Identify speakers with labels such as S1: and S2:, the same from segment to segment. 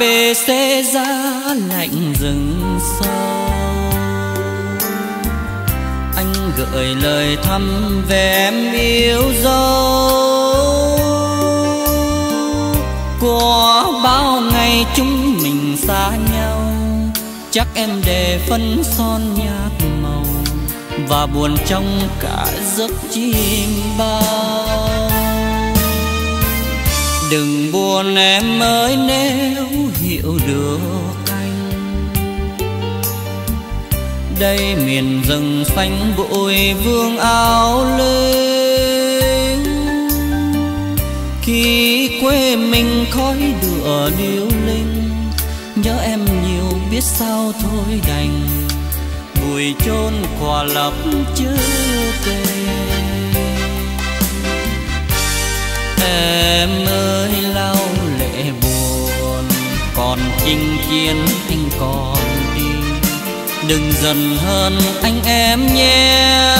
S1: từ xe ra lạnh rừng sâu. Anh gửi lời thăm về em yêu dấu. Qua bao ngày chúng mình xa nhau, chắc em để phân son nhạt màu và buồn trong cả giấc chim bao đừng buồn em ơi, nếu hiểu được anh. Đây miền rừng xanh bụi vương áo lên khi quê mình khói đửa điêu linh, nhớ em nhiều biết sao thôi đành. Bụi chôn quả lấp chưa tên em ơi, lau lệ buồn, còn chinh chiến anh còn đi. Đừng dần hơn anh em nhé.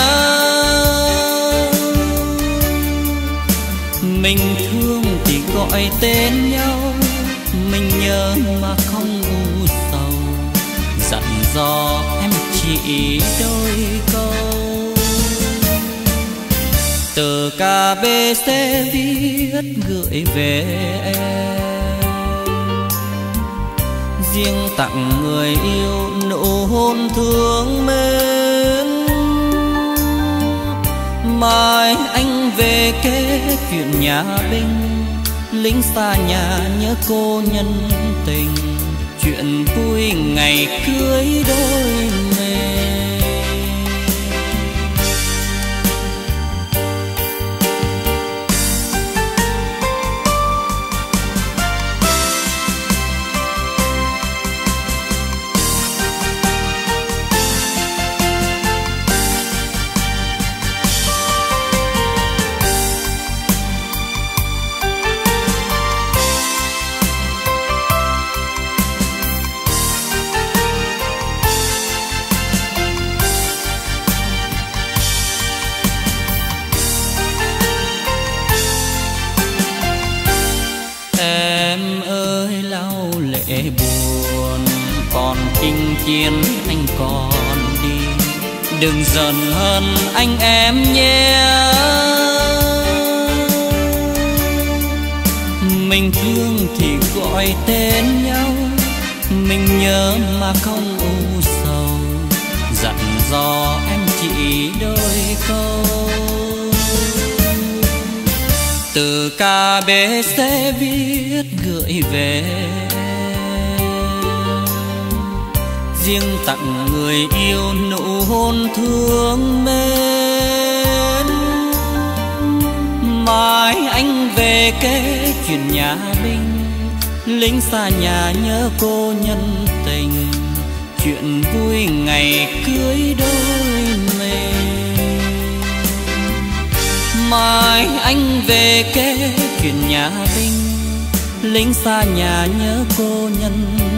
S1: Mình thương thì gọi tên nhau, mình nhớ mà không u sầu. Dặn dò em chỉ đôi câu từ KBC viết gửi về em. Riêng tặng người yêu nụ hôn thương mến. Mai anh về kể chuyện nhà binh lính xa nhà nhớ cô nhân tình. Chuyện vui ngày cưới đôi mình để buồn, còn chinh chiến anh còn đi. Đừng giận hơn anh em nhé. Mình thương thì gọi tên nhau. Mình nhớ mà không u sầu. Dặn dò em chỉ đôi câu. Từ KBC viết gửi về riêng tặng người yêu nụ hôn thương mến. Mai anh về kể chuyện nhà binh lính xa nhà nhớ cô nhân tình. Chuyện vui ngày cưới đôi mình mai anh về kể chuyện nhà binh lính xa nhà nhớ cô nhân tình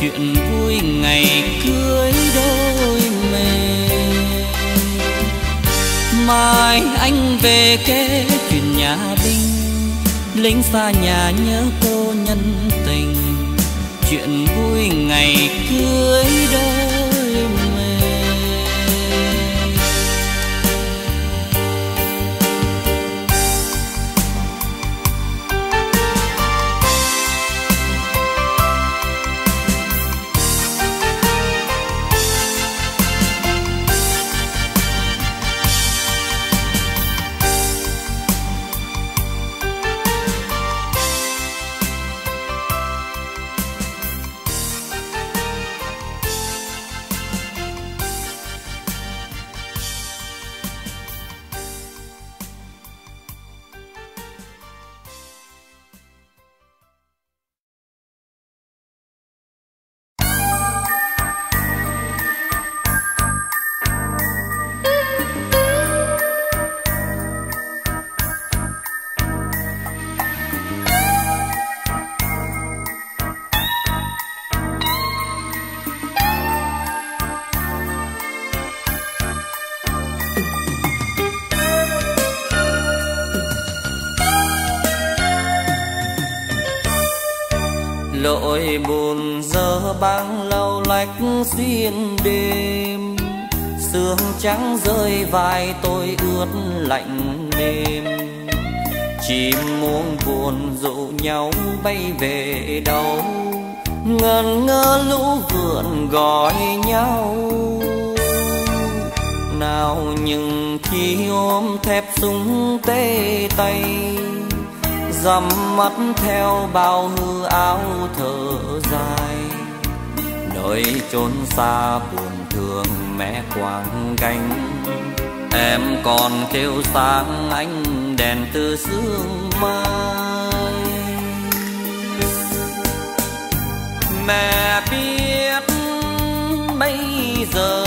S1: chuyện vui ngày cưới đôi mình mai anh về kể chuyện nhà binh, lính xa nhà nhớ cô nhân tình. Chuyện vui ngày cưới đôi nhau bay về đâu. Ngần ngơ lũ vượn gọi nhau. Nào nhưng khi ôm thép súng tê tay dằm mắt theo bao hư áo thở dài. Nơi chốn xa buồn thương mẹ quang cánh em còn kêu sáng ánh đèn từ sương mai. Mẹ biết bây giờ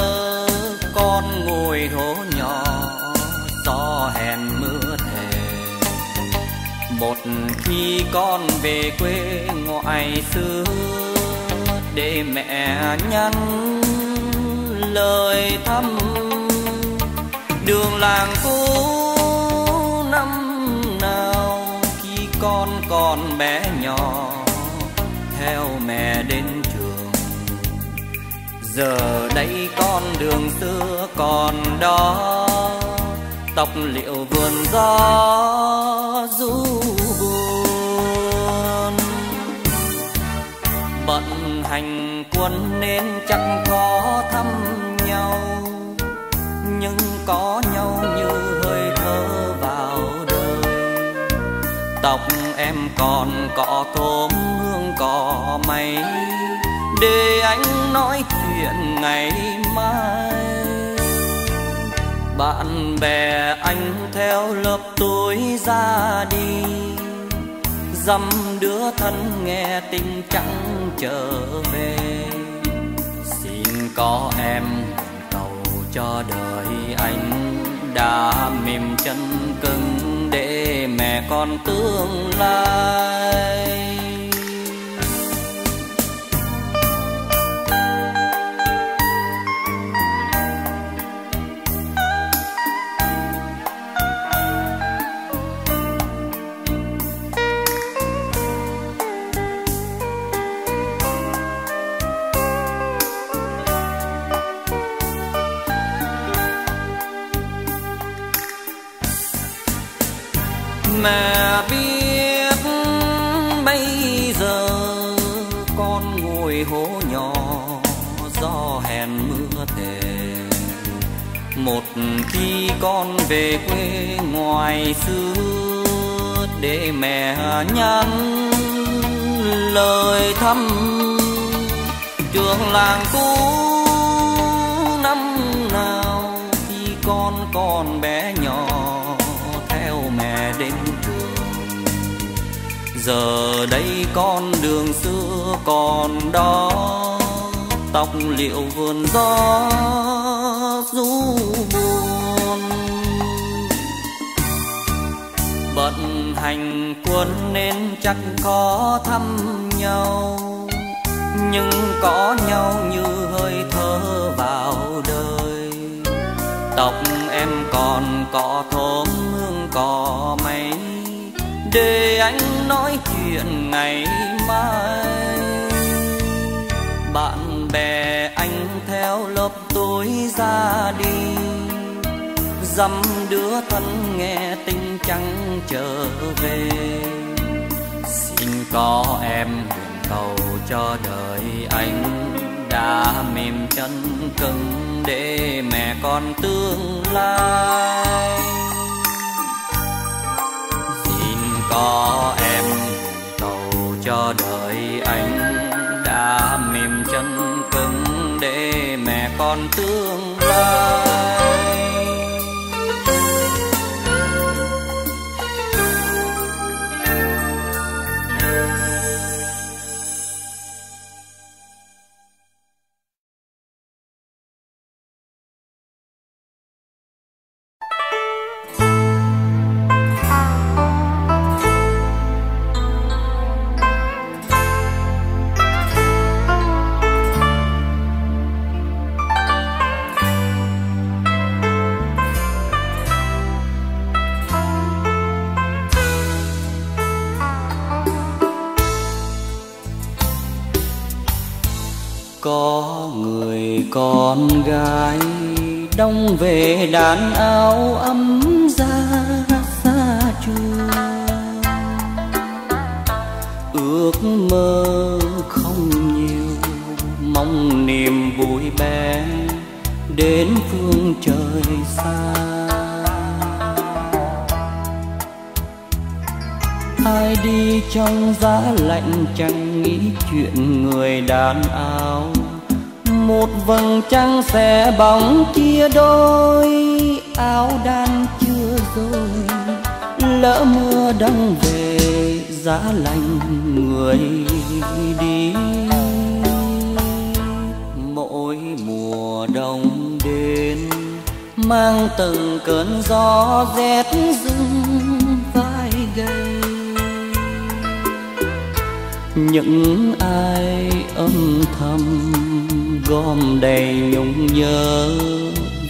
S1: con ngồi thố nhỏ, gió hèn mưa thề. Một khi con về quê ngoại xưa để mẹ nhắn lời thăm. Đường làng cũ năm nào khi con còn bé nhỏ theo mẹ đến trường. Giờ đây con đường xưa còn đó, tóc liệu vườn gió du buồn. Bận hành quân nên chẳng có thăm nhau, nhưng có nhau như hơi thở vào đời. Tóc em còn cọ thơm hương cỏ mây để anh nói chuyện ngày mai. Bạn bè anh theo lớp tôi ra đi, dăm đứa thân nghe tình chẳng trở về. Xin có em cầu cho đời anh đã mềm chân cứng để mẹ con tương lai. Mẹ biết bây giờ con ngồi hố nhỏ do hèn mưa thề. Một khi con về quê ngoài xưa để mẹ nhắn lời thăm. Trường làng cũ năm nào khi con còn bé nhỏ giờ đây con đường xưa còn đó, tóc liệu vườn gió du buồn. Bận hành quân nên chắc khó thăm nhau, nhưng có nhau như hơi thở vào đời. Tóc em còn cỏ thơm hương cỏ mây, để anh nói chuyện ngày mai. Bạn bè anh theo lớp tôi ra đi, dăm đứa thân nghe tình trắng trở về. Xin có em nguyện cầu cho đời anh đã mềm chân cứng để mẹ con tương lai có em, cầu cho đời anh đã mềm chân cứng để mẹ con tương lai. Con gái đông về đàn áo ấm ra xa trường ước mơ không nhiều, mong niềm vui bé đến phương trời xa. Ai đi trong giá lạnh chẳng nghĩ chuyện người đàn áo vầng trăng sẽ bóng chia đôi, áo đan chưa rồi, lỡ mưa đông về, giá lạnh người đi. Mỗi mùa đông đến, mang từng cơn gió rét rượi những ai âm thầm gom đầy nhung nhớ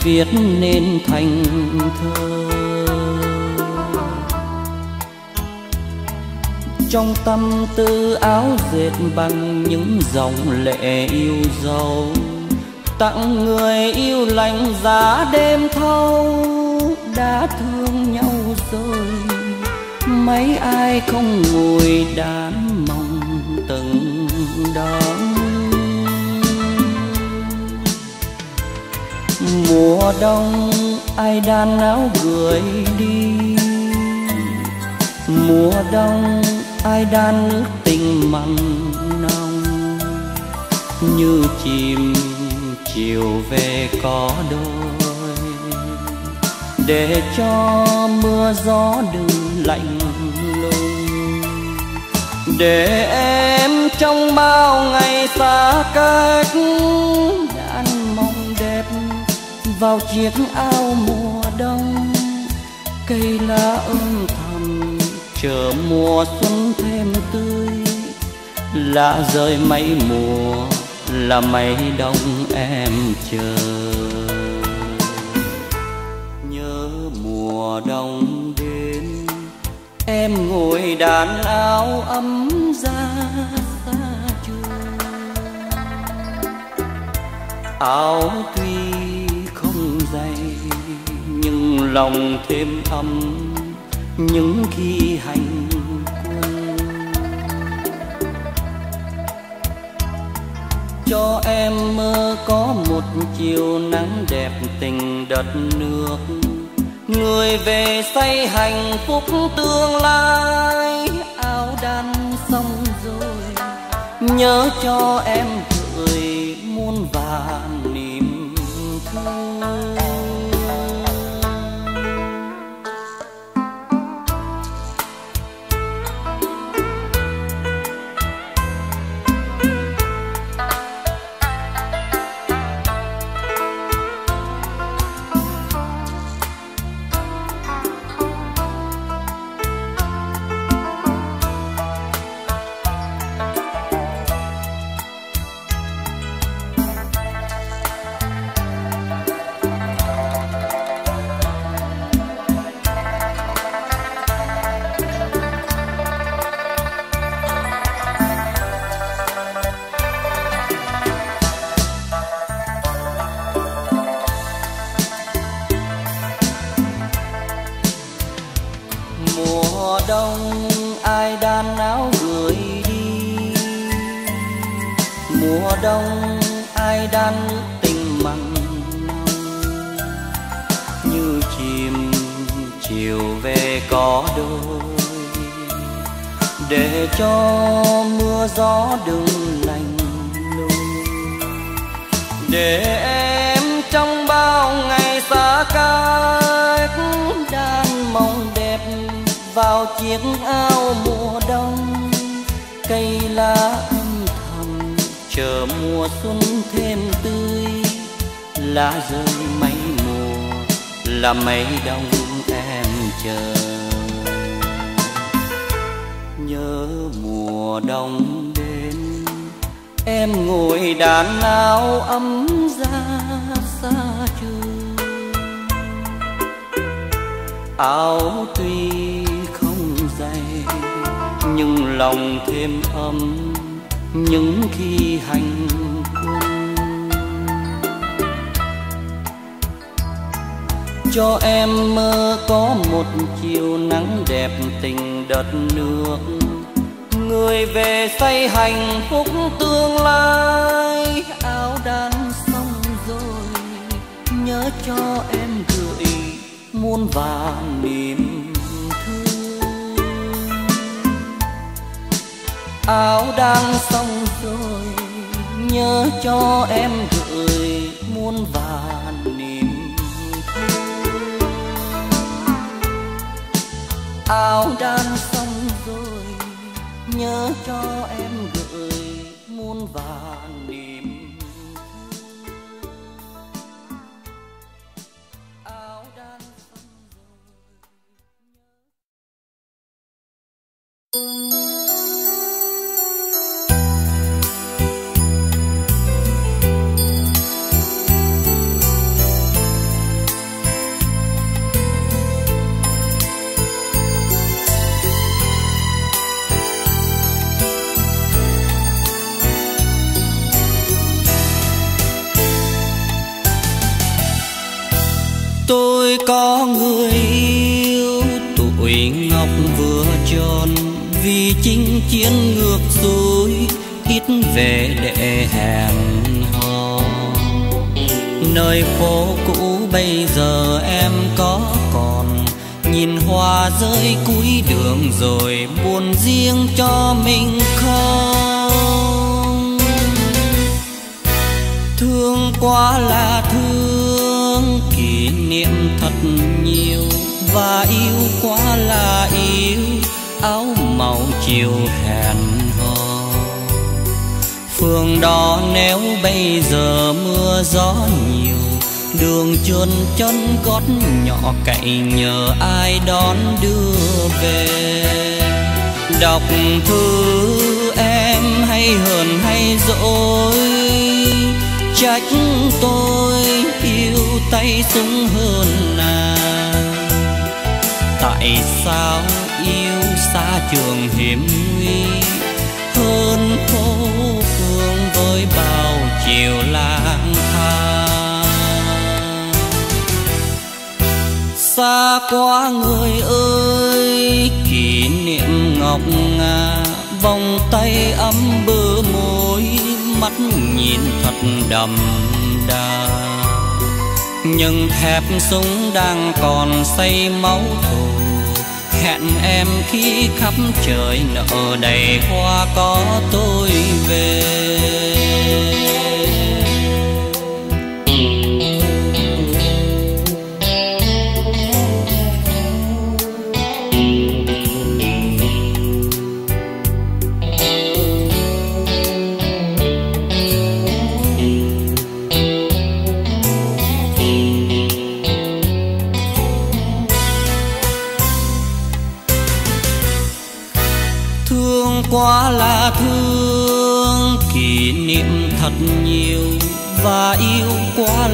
S1: viết nên thành thơ. Trong tâm tư áo dệt bằng những dòng lệ yêu dấu, tặng người yêu lành giá đêm thâu đã thương nhau rồi. Mấy ai không ngồi đàn đón. Mùa đông ai đan áo gửi đi. Mùa đông ai đan nước tình mặn nồng. Như chim chiều về có đôi. Để cho mưa gió đừng lạnh để em trong bao ngày xa cách. Đàn mong đẹp vào chiếc áo mùa đông. Cây lá ôm thầm, chờ mùa xuân thêm tươi. Lá rơi mấy mùa, là mấy đông em chờ. Nhớ mùa đông đến, em ngồi đàn áo ấm áo tuy không dày, nhưng lòng thêm ấm những khi hành quân. Cho em mơ có một chiều nắng đẹp tình đất nước, người về xây hạnh phúc tương lai. Áo đan xong rồi, nhớ cho em gửi muôn vàn để em trong bao ngày xa cách đang mong đẹp vào chiếc áo mùa đông. Cây lá âm thầm chờ mùa xuân thêm tươi. Lá rơi mấy mùa là mấy đông em chờ. Nhớ mùa đông em ngồi đàn nào ấm ra xa trường áo tuy không dày, nhưng lòng thêm ấm những khi hành quân. Cho em mơ có một chiều nắng đẹp tình đất nước người về xây hạnh phúc tương lai. Áo đan xong rồi, nhớ cho em gửi muôn vàn niềm thương. Áo đang xong rồi, nhớ cho em gửi muôn vàn niềm thương. Áo đan xong nhớ cho em. Nơi phố cũ bây giờ em có còn. Nhìn hoa rơi cuối đường rồi buồn riêng cho mình không? Thương quá là thương, kỷ niệm thật nhiều và yêu quá là yêu. Áo màu chiều hẹn hò. Phương đó nếu bây giờ mưa gió nhiều đường trơn chân gót nhỏ cậy nhờ ai đón đưa về. Đọc thư em hay hờn hay dỗi, trách tôi yêu tay súng hơn nàng tại sao yêu xa trường hiểm nguy, hơn phố phương với bao chiều lang thang? Xa quá người ơi, kỷ niệm ngọc ngà, vòng tay ấm bờ môi, mắt nhìn thật đậm đà. Nhưng thép súng đang còn say máu thù, hẹn em khi khắp trời nợ đầy hoa có tôi về.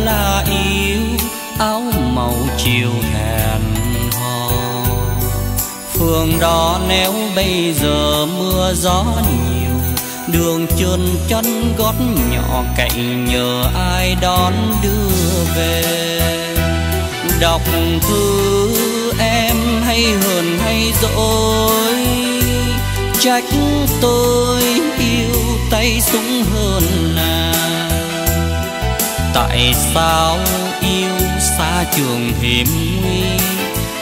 S1: Là yêu, áo màu chiều hẹn hò. Phương đó nếu bây giờ mưa gió nhiều, đường trơn chân gót nhỏ cậy nhờ ai đón đưa về. Đọc thư em hay hờn hay dỗi, trách tôi yêu tay súng hơn tại sao yêu xa trường hiểm nguy?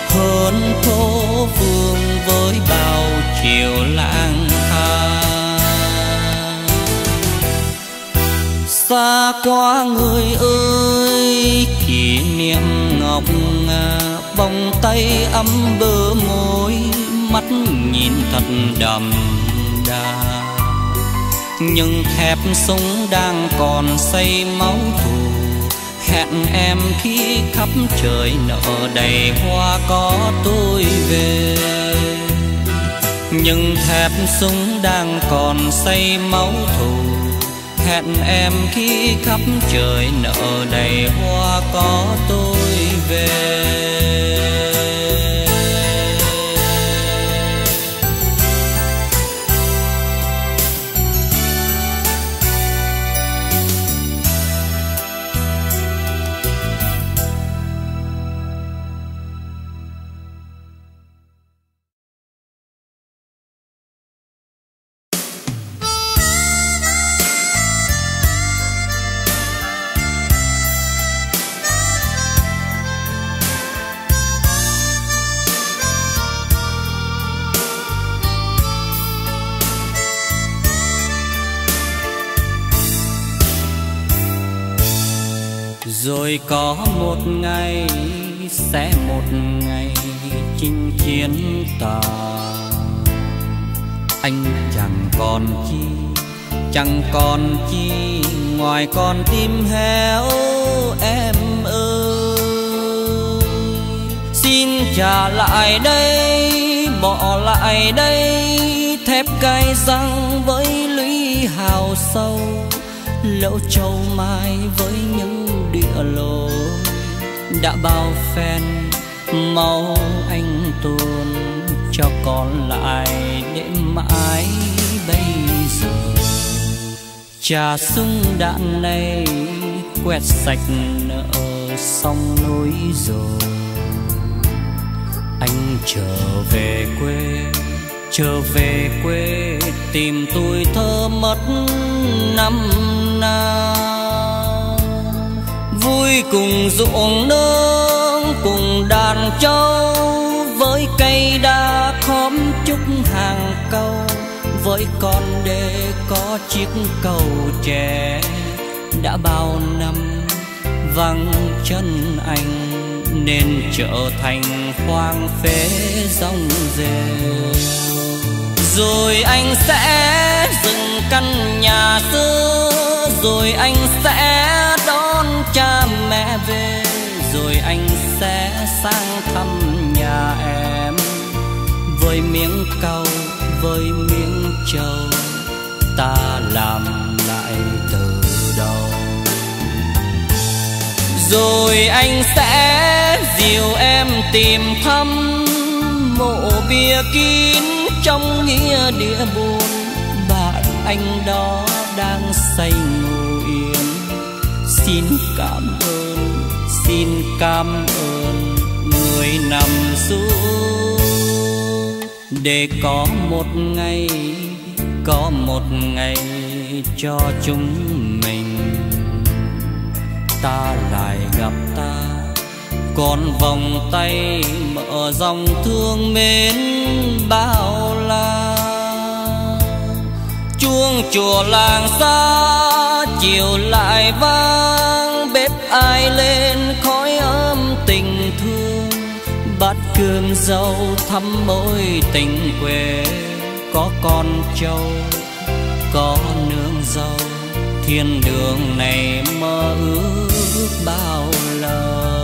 S1: Hơn phố phương với bao chiều lang thang. Xa quá người ơi, kỷ niệm ngọc ngà vòng tay ấm bờ môi, mắt nhìn thật đầm nhưng thép súng đang còn say máu thù. Hẹn em khi khắp trời nở đầy hoa có tôi về. Nhưng thép súng đang còn say máu thù. Hẹn em khi khắp trời nở đầy hoa có tôi về. Rồi có một ngày, sẽ một ngày chinh chiến ta anh chẳng còn chi, chẳng còn chi, ngoài con tim héo em ơi. Xin trả lại đây, bỏ lại đây, thép cay răng với lũy hào sâu, lỗ châu mai với những địa lối đã bao phen máu anh tuôn cho còn lại để mãi bây giờ. Trà súng đạn này quét sạch nợ sông núi rồi. Anh trở về quê, trở về quê tìm tuổi thơ mất năm nào vui cùng ruộng nương, cùng đàn trâu. Với cây đa khóm chúc hàng câu, với con đê có chiếc cầu trẻ. Đã bao năm vắng chân anh, nên trở thành hoang phế rong rêu rồi anh sẽ dừng căn nhà xưa, rồi anh sẽ cha mẹ về, rồi anh sẽ sang thăm nhà em. Với miếng cau, với miếng trầu, ta làm lại từ đầu. Rồi anh sẽ dìu em tìm thăm mộ bia kín trong nghĩa địa buồn bạn anh đó đang say ngủ xin cảm ơn, xin cảm ơn người nằm xuống để có một ngày, có một ngày cho chúng mình. Ta lại gặp ta, còn vòng tay mở dòng thương mến bao la. Chuông chùa làng xa chiều lại vang, bếp ai lên khói ấm tình thương. Bát cơm dâu thắm mối tình quê, có con trâu, có nương dâu. Thiên đường này mơ ước bao lâu?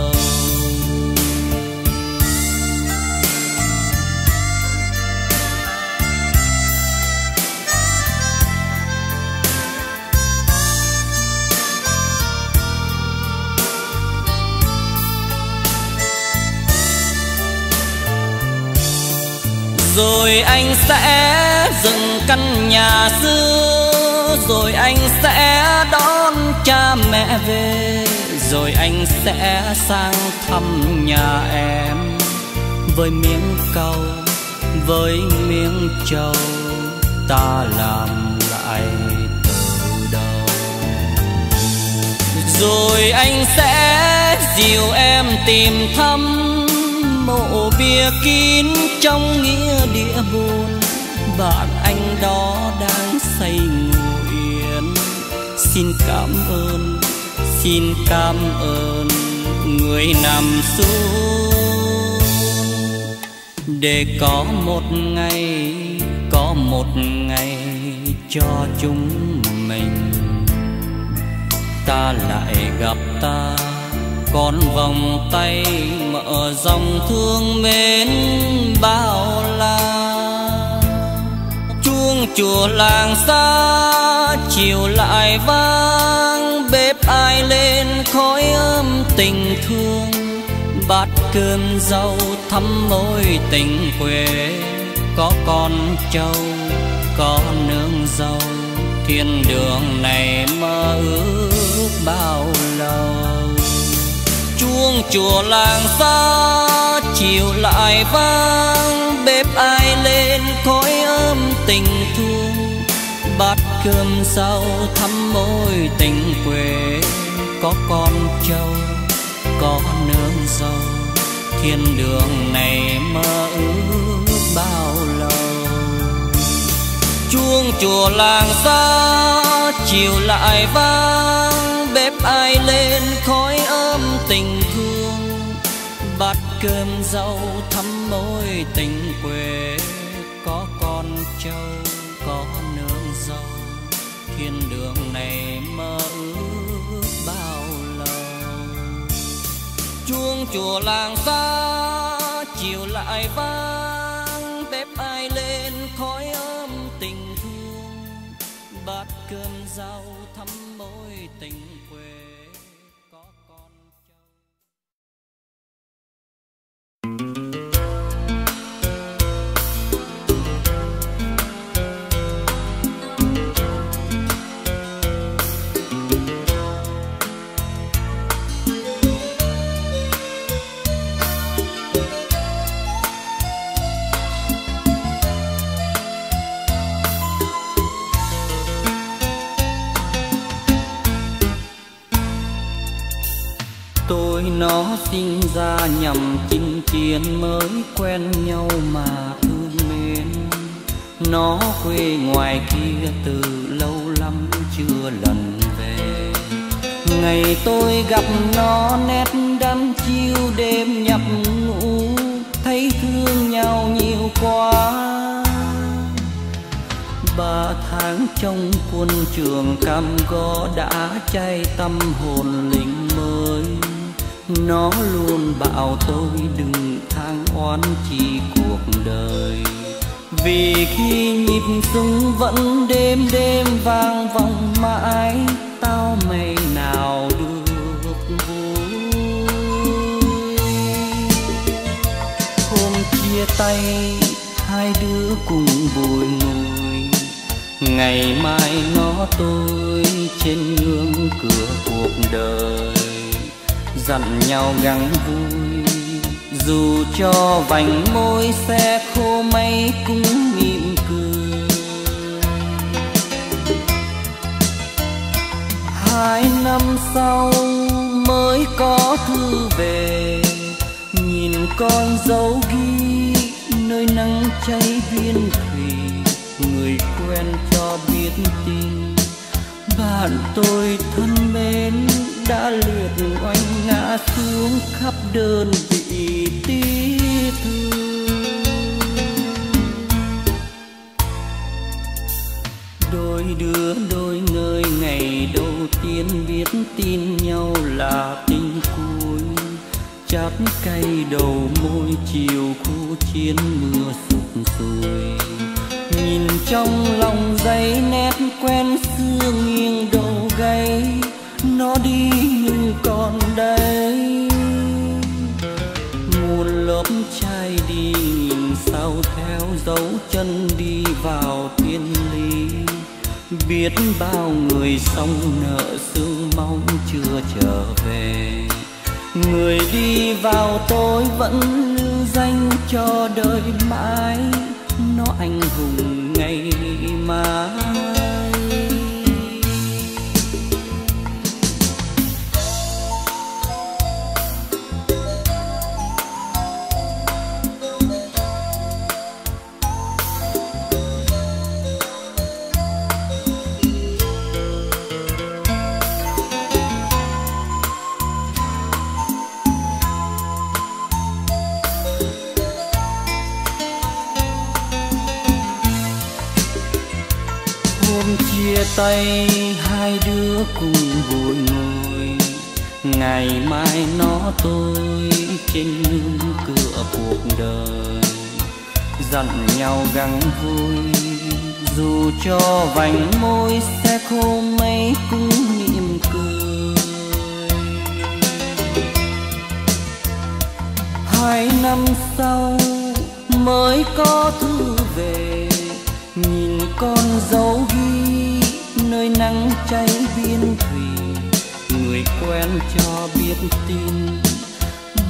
S1: Rồi anh sẽ dựng căn nhà xưa rồi anh sẽ đón cha mẹ về rồi anh sẽ sang thăm nhà em với miếng câu, với miếng trầu ta làm lại từ đầu. Rồi anh sẽ dìu em tìm thăm mộ bia kín trong nghĩa địa buồn bạn anh đó đang say ngủ yên. Xin cảm ơn, xin cảm ơn người nằm xuống. Để có một ngày, có một ngày cho chúng mình. Ta lại gặp ta còn vòng tay mở dòng thương mến bao la. Chuông chùa làng xa, chiều lại vang, bếp ai lên khói ấm tình thương. Bát cơm rau thắm môi tình quê, có con trâu, có nương dâu thiên đường này mơ ước bao lâu chuông chùa làng xa, chiều lại vang, bếp ai lên khói ấm tình thương bát cơm sau thắm môi tình quê, có con trâu, có nương dâu. Thiên đường này mơ ước bao lâu? Chuông chùa làng xa, chiều lại vang, bếp ai lên khói ấm tình thương cơm rau thắm môi tình quê. Có con trâu, có nương rau. Thiên đường này mơ ước bao lâu? Chuông chùa làng xa, chiều lại vang. Bếp ai lên khói ấm tình thương. Bát cơm rau nhằm chinh chiến mới quen nhau mà thương mến. Nó quê ngoài kia từ lâu lắm chưa lần về. Ngày tôi gặp nó nét đắm chiêu đêm nhập ngủ thấy thương nhau nhiều quá. Ba tháng trong quân trường cam go đã cháy tâm hồn linh nó luôn bảo tôi đừng than oán chi cuộc đời. Vì khi nhịp súng vẫn đêm đêm vang vọng mãi, tao mày nào được vui? Hôm chia tay, hai đứa cùng bồi ngồi ngày mai ngó tôi trên ngưỡng cửa cuộc đời dặn nhau gắng vui. Dù cho vành môi xe khô mây cũng mỉm cười. Hai năm sau mới có thư về, nhìn con dấu ghi nơi nắng cháy viên thủy người quen cho biết tin, bạn tôi thân mến đã liệt oanh ngã xuống khắp đơn vị tí thương đôi đứa đôi nơi ngày đầu tiên biết tin nhau là tình cuối. Chắp cay đầu môi chiều khu chiến mưa sụp sùi. Nhìn trong lòng dây nét quen xưa nghiêng đầu gáy nó đi nhưng còn đây nguồn lớp trai đi nhìn sau theo dấu chân đi vào thiên lý. Biết bao người xong nợ sương mong chưa trở về. Người đi vào tôi vẫn lưu danh cho đời mãi. Nó anh hùng ngày mai. Tay hai đứa cùng buồn ngồi. Ngày mai nó tôi trên ngưỡng cửa cuộc đời. Dặn nhau gắng vui, dù cho vành môi sẽ khô mây cũng mỉm cười. Hai năm sau mới có thư về, nhìn con dấu ghi nơi nắng cháy biên thủy người quen cho biết tin.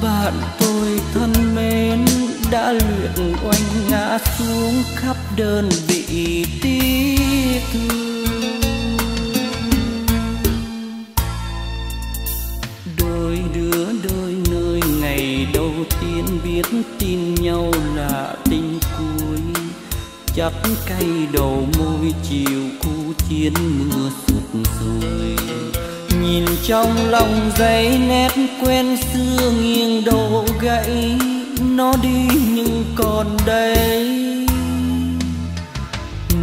S1: Bạn tôi thân mến, đã luyện oanh ngã xuống khắp đơn vị tiếc đôi đứa đôi nơi ngày đầu tiên biết tin nhau là tình cuối. Chắc cây đầu môi chiều cu mưa sụt sùi nhìn trong lòng giấy nét quen xưa nghiêng đổ gãy, nó đi nhưng còn đây.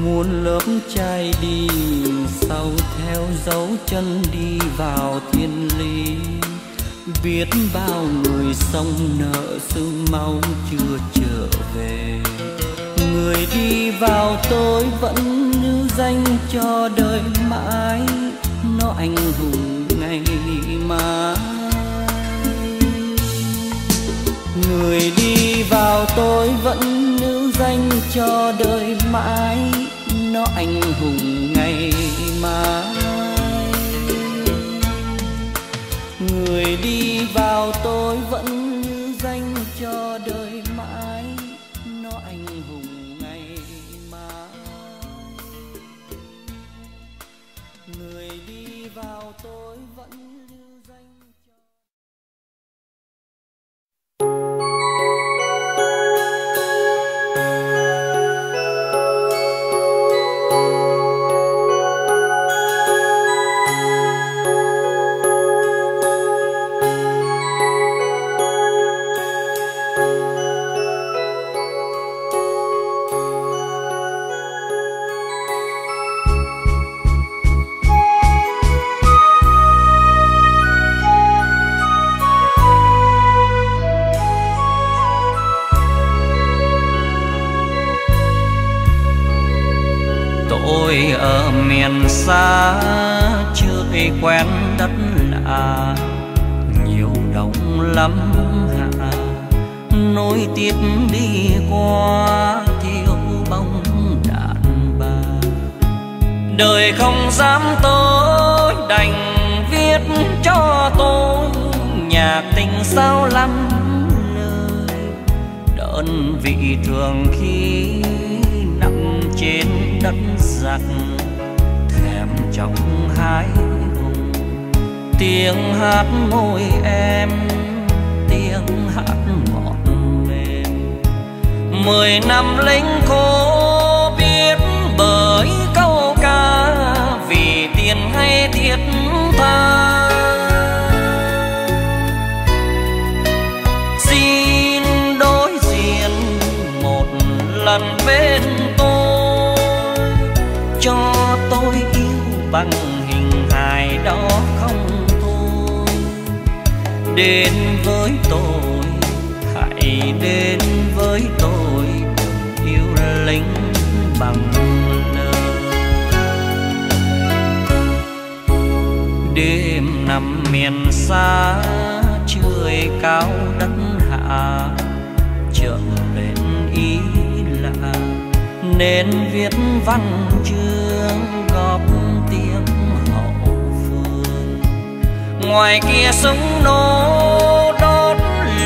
S1: Muôn lớp trai đi sau theo dấu chân đi vào thiên lý. Biết bao người sông nợ sương máu chưa trở về người đi vào tôi vẫn lưu danh cho đời mãi, nó anh hùng ngày mai. Người đi vào tôi vẫn lưu danh cho đời mãi, nó anh hùng ngày mai. Người đi vào tôi vẫn tôi ở miền xa, chưa quen đất lạ. Nhiều đông lắm hạ, nối tiếp đi qua thiếu bóng đàn bà. Đời không dám tôi đành viết cho tôi nhạc tình sao lắm lời đơn vị thường khi nằm trên đất giặc, thèm trong hái vùng. Tiếng hát môi em, tiếng hát ngọt mềm. Mười năm lính cô biết bởi câu ca, vì tiền hay thiết tha. Xin một lần bên bằng hình hài đó không thôi. Đến với tôi, hãy đến với tôi đừng yêu lính bằng lời đêm nằm miền xa, trời cao đất hạ, chợt lên ý lạ. Nên viết văn chương góp ngoài kia súng nổ đốt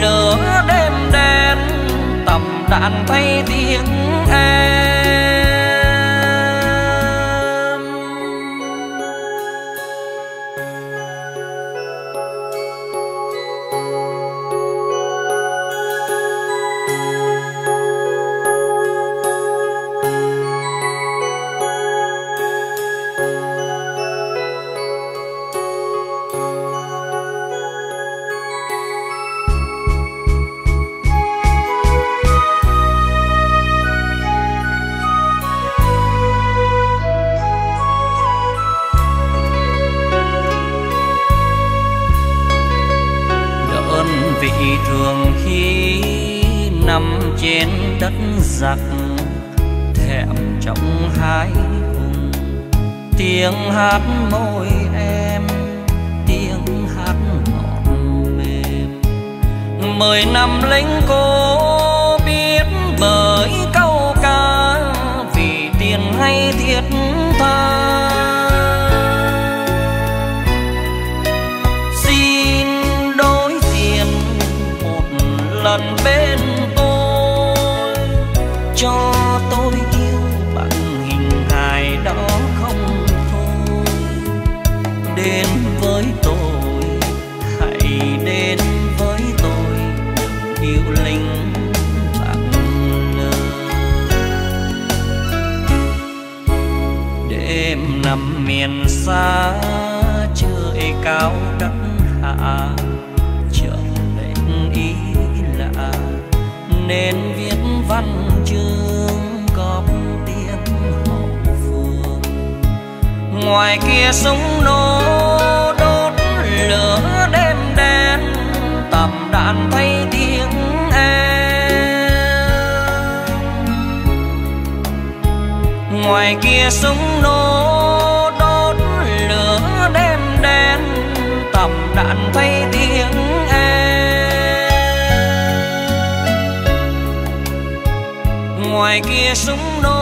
S1: lửa đêm đen tầm đạn thay tiếng em lần bên tôi. Cho tôi yêu bằng hình hài đó không thôi. Đến với tôi, hãy đến với tôi đừng yêu linh bằng lời đêm nằm miền xa, trời cao đất nên viết văn chương cọp tiếng hậu phương. Ngoài kia súng nổ đốt lửa đêm đen, tầm đạn thay tiếng em ngoài kia súng nổ ngoài kia súng nổ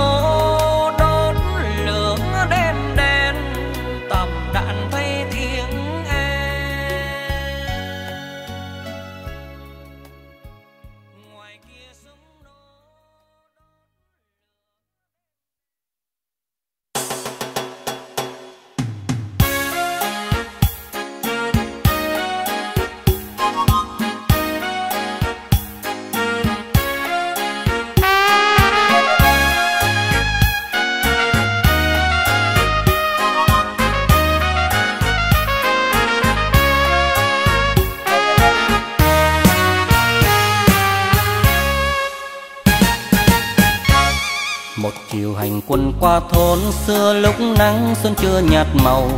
S1: tháng xuân chưa nhạt màu.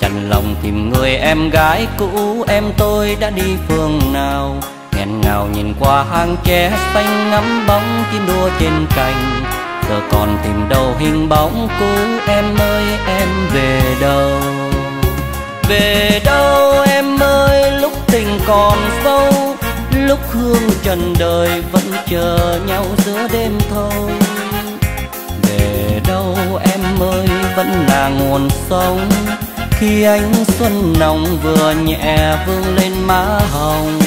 S1: Chằn lòng tìm người em gái cũ, em tôi đã đi phương nào? Nghẹn ngào nhìn qua hang tre xanh ngắm bóng chim đua trên cành. Giờ còn tìm đâu hình bóng cũ, em ơi, em về đâu? Về đâu, em ơi, lúc tình còn sâu? Lúc hương trần đời vẫn chờ nhau giữa đêm thâu đâu, em ơi vẫn là nguồn sống. Khi ánh xuân nồng vừa nhẹ vương lên má hồng.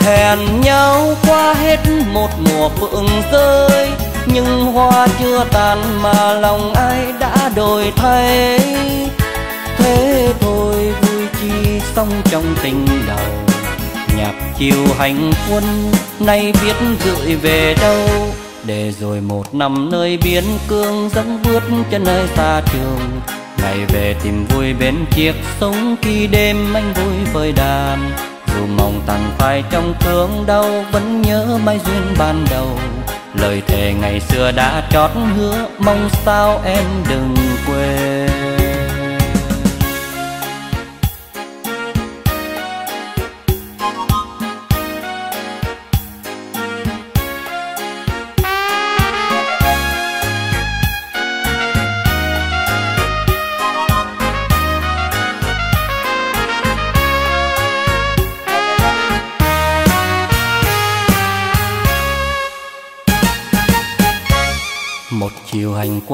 S1: Hẹn nhau qua hết một mùa phượng rơi, nhưng hoa chưa tàn mà lòng ai đã đổi thay. Thế thôi vui chi xong trong tình đầu. Nhạc chiều hành quân, nay biết gửi về đâu? Để rồi một năm nơi biên cương dẫn bước chân nơi xa trường. Ngày về tìm vui bên chiếc sống khi đêm anh vui với đàn. Dù mong tàn phai trong thương đau, vẫn nhớ mai duyên ban đầu. Lời thề ngày xưa đã trót hứa mong sao em đừng quên.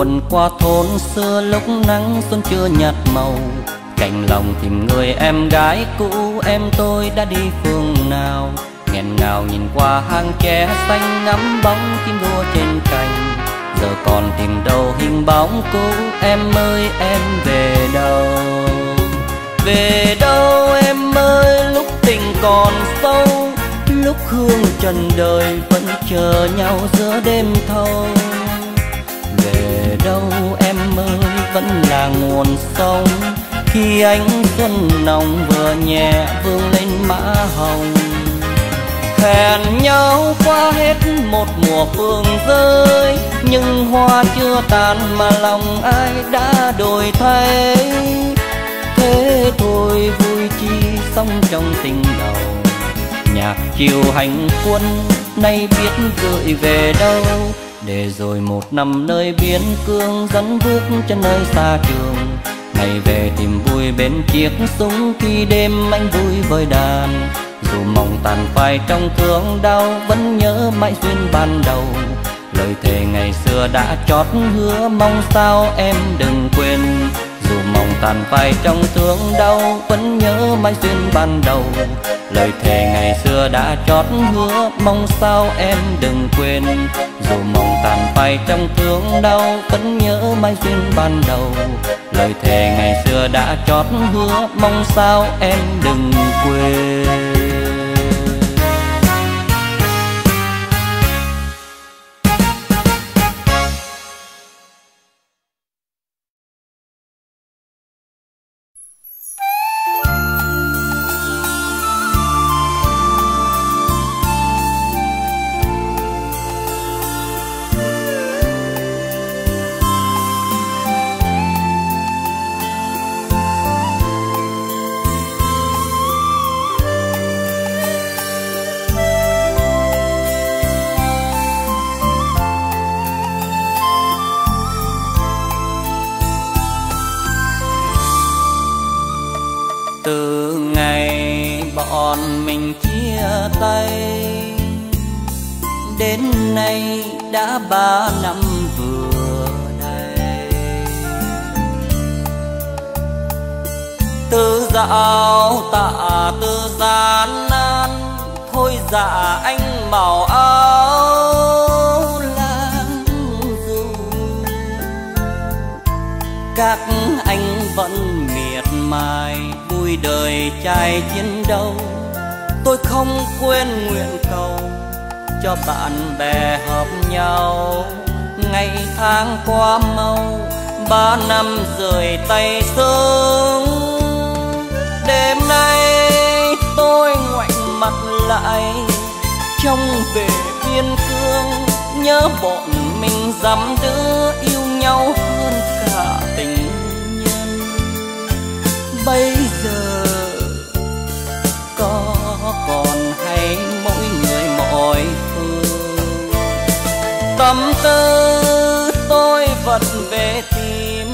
S1: Quần qua thôn xưa lúc nắng xuân chưa nhạt màu. Cành lòng tìm người em gái cũ, em tôi đã đi phương nào. Nghẹn ngào nhìn qua hang tre xanh ngắm bóng chim đua trên cành. Giờ còn tìm đâu hình bóng cũ, em ơi, em về đâu? Về đâu em ơi, lúc tình còn sâu? Lúc hương trần đời vẫn chờ nhau giữa đêm thâu đâu, em ơi, vẫn là nguồn sông khi ánh xuân nồng vừa nhẹ vương lên mã hồng. Hẹn nhau qua hết một mùa phương rơi nhưng hoa chưa tàn mà lòng ai đã đổi thay. Thế thôi, vui chi xong trong tình đầu. Nhạc chiều hành quân, nay biết gửi về đâu để rồi một năm nơi biên cương dẫn bước chân nơi xa trường. Ngày về tìm vui bên chiếc súng khi đêm anh vui với đàn. Dù mong tàn phai trong thương đau, vẫn nhớ mãi duyên ban đầu. Lời thề ngày xưa đã chót hứa, mong sao em đừng quên tàn phai trong thương đau, vẫn nhớ mãi duyên ban đầu. Lời thề ngày xưa đã chót hứa mong sao em đừng quên. Dù mong tàn phai trong thương đau, vẫn nhớ mãi duyên ban đầu. Lời thề ngày xưa đã chót hứa mong sao em đừng quên. Từ ngày bọn mình chia tay. Đến nay đã ba năm vừa đây. Từ dạo tạ, từ gian nan, thôi dạ anh màu áo lang du các anh vẫn miệt mài vui đời trai chiến đấu, tôi không quên nguyện cầu cho bạn bè hợp nhau. Ngày tháng qua mau, ba năm rời tay sớm. Đêm nay tôi ngoảnh mặt lại, trông về biên cương, nhớ bọn mình dám đứa yêu nhau hơn cả tình nhân. Bây giờ còn hay mỗi người mọi phương tâm tư tôi vẫn về tìm,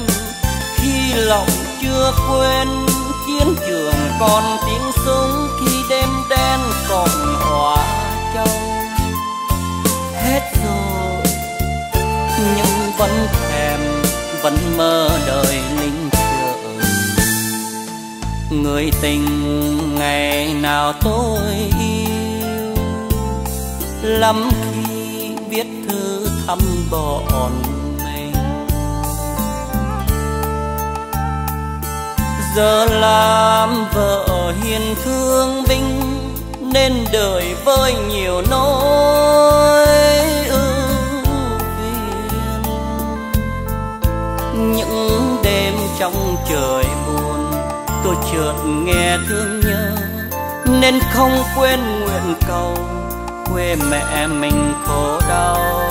S1: khi lòng chưa quên, chiến trường còn tiếng súng, khi đêm đen còn hòa châu. Hết rồi, nhưng vẫn thèm, vẫn mơ đời linh người tình ngày nào tôi yêu. Lắm khi viết thư thăm bọn mình. Giờ làm vợ hiền thương binh, nên đời với nhiều nỗi ưu phiền. Những đêm trong trời tôi chợt nghe thương nhớ, nên không quên nguyện cầu quê mẹ mình khổ đau.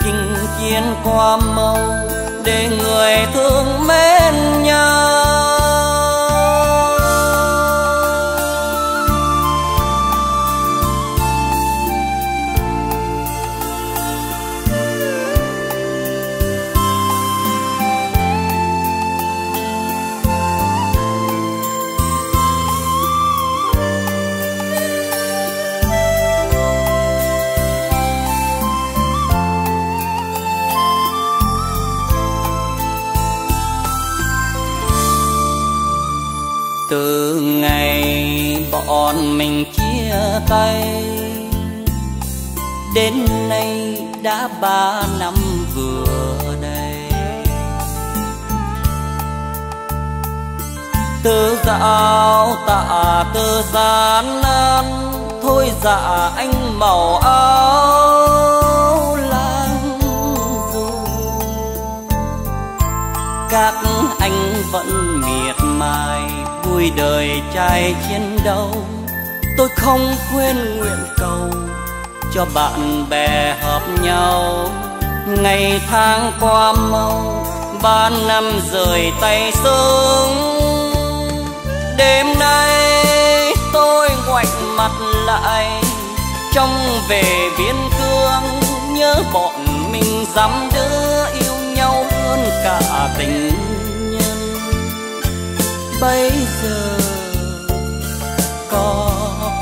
S1: Chinh chiến qua mâu để người thương mến nhau. Bọn mình chia tay. Đến nay đã ba năm vừa đây. Tớ dạo tạ tớ gian nan thôi dạ anh màu áo lang du các anh vẫn miệt mài vui đời trai chiến đấu. Tôi không quên nguyện cầu cho bạn bè hợp nhau. Ngày tháng qua mau, ba năm rời tay sớm. Đêm nay tôi ngoảnh mặt lại trông về biên cương, nhớ bọn mình dám đứa yêu nhau hơn cả tình bây giờ có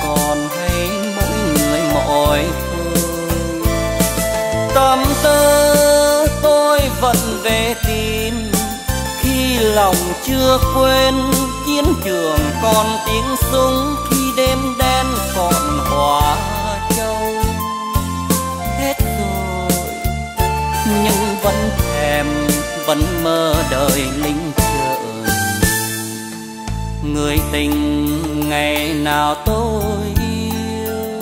S1: còn hay mỗi người mỏi phương tâm tư tôi vẫn về tìm, khi lòng chưa quên, chiến trường còn tiếng súng, khi đêm đen còn hòa châu. Hết rồi, nhưng vẫn thèm, vẫn mơ đời linh người tình ngày nào tôi yêu?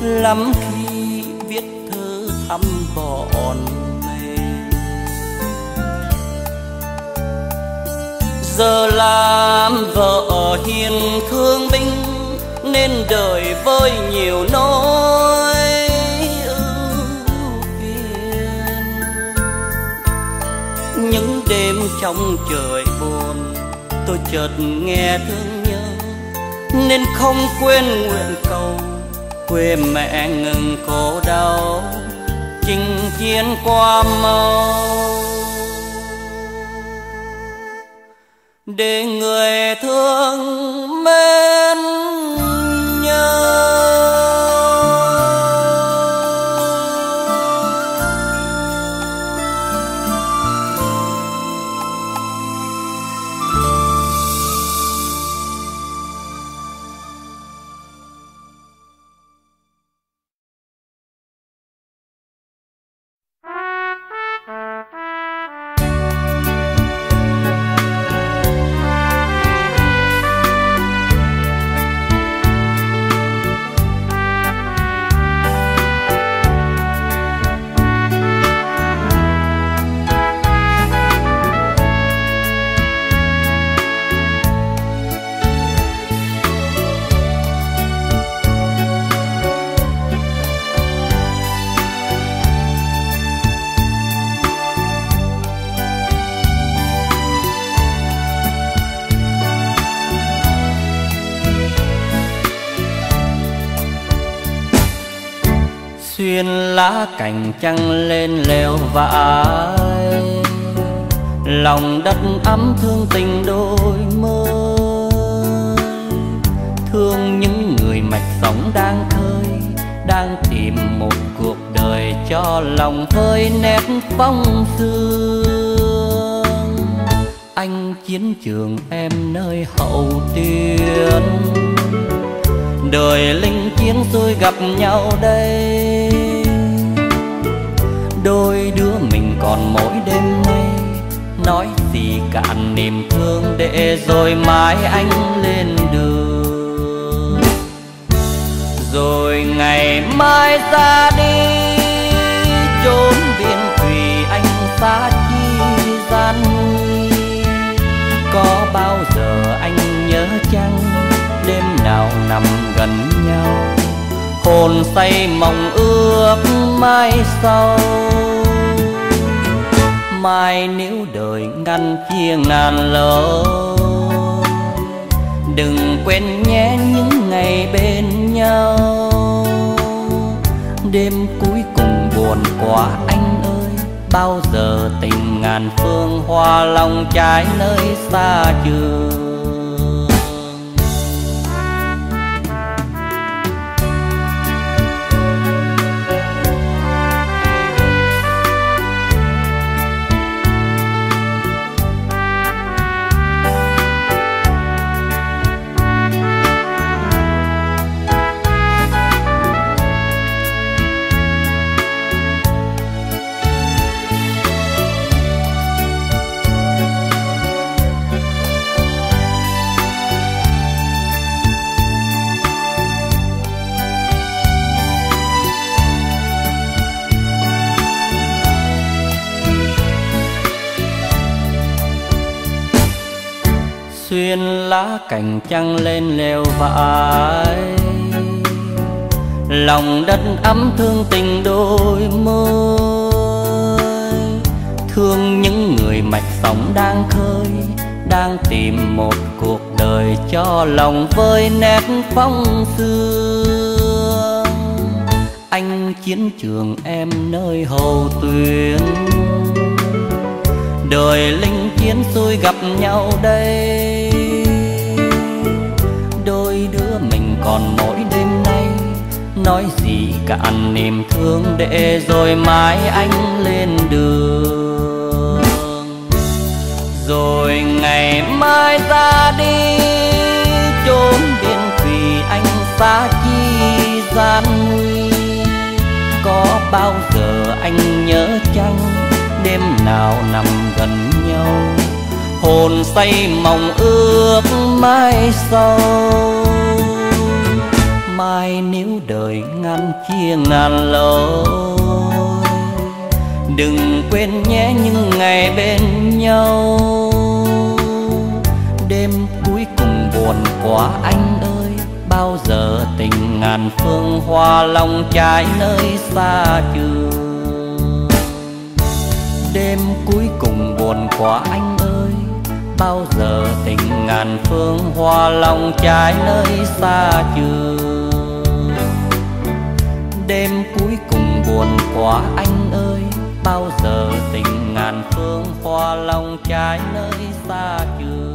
S1: Lắm khi viết thư thăm bọn mình giờ làm vợ hiền thương binh, nên đời với nhiều nỗi ưu phiền. Những đêm trong trời buồn tôi chợt nghe thương nhớ. Nên không quên nguyện cầu, quê mẹ ngừng khổ đau, chinh chiến qua mau. Để người thương mến xuyên lá cành trăng lên leo vãi. Lòng đất ấm thương tình đôi mươi thương những người mạch sống đang khơi, đang tìm một cuộc đời cho lòng hơi nét phong sương. Anh chiến trường em nơi hậu tiên đời linh chiến tôi gặp nhau đây đôi đứa mình còn mỗi đêm nay. Nói gì cạn niềm thương để rồi mai anh lên đường. Rồi ngày mai ra đi, chốn biên thùy anh xa chi gian có bao giờ anh nhớ chăng, đêm nào nằm gần nhau? Hồn say mộng ước mai sau. Mai nếu đời ngăn chia ngàn lối đừng quên nhé những ngày bên nhau. Đêm cuối cùng buồn quá anh ơi, bao giờ tình ngàn phương hoa lòng trái nơi xa trường? Lá cành trăng lên lều vải. Lòng đất ấm thương tình đôi môi. Thương những người mạch sống đang khơi, đang tìm một cuộc đời cho lòng vơi nét phong sương. Anh chiến trường em nơi hầu tuyến. Đời linh chiến xui gặp nhau đây. Còn mỗi đêm nay. Nói gì cạn niềm thương để rồi mai anh lên đường. Rồi ngày mai ra đi chốn biên thùy anh xa chi gian nguy. Có bao giờ anh nhớ chăng đêm nào nằm gần nhau? Hồn say mong ước mai sau mai nếu đời ngăn chia ngàn lối. Đừng quên nhé những ngày bên nhau. Đêm cuối cùng buồn quá anh ơi, bao giờ tình ngàn phương hoa lòng trái nơi xa trường? Đêm cuối cùng buồn quá anh ơi, bao giờ tình ngàn phương hoa lòng trái nơi xa trường? Đêm cuối cùng buồn quá anh ơi. Bao giờ tình ngàn phương hoa lòng trái nơi xa trường?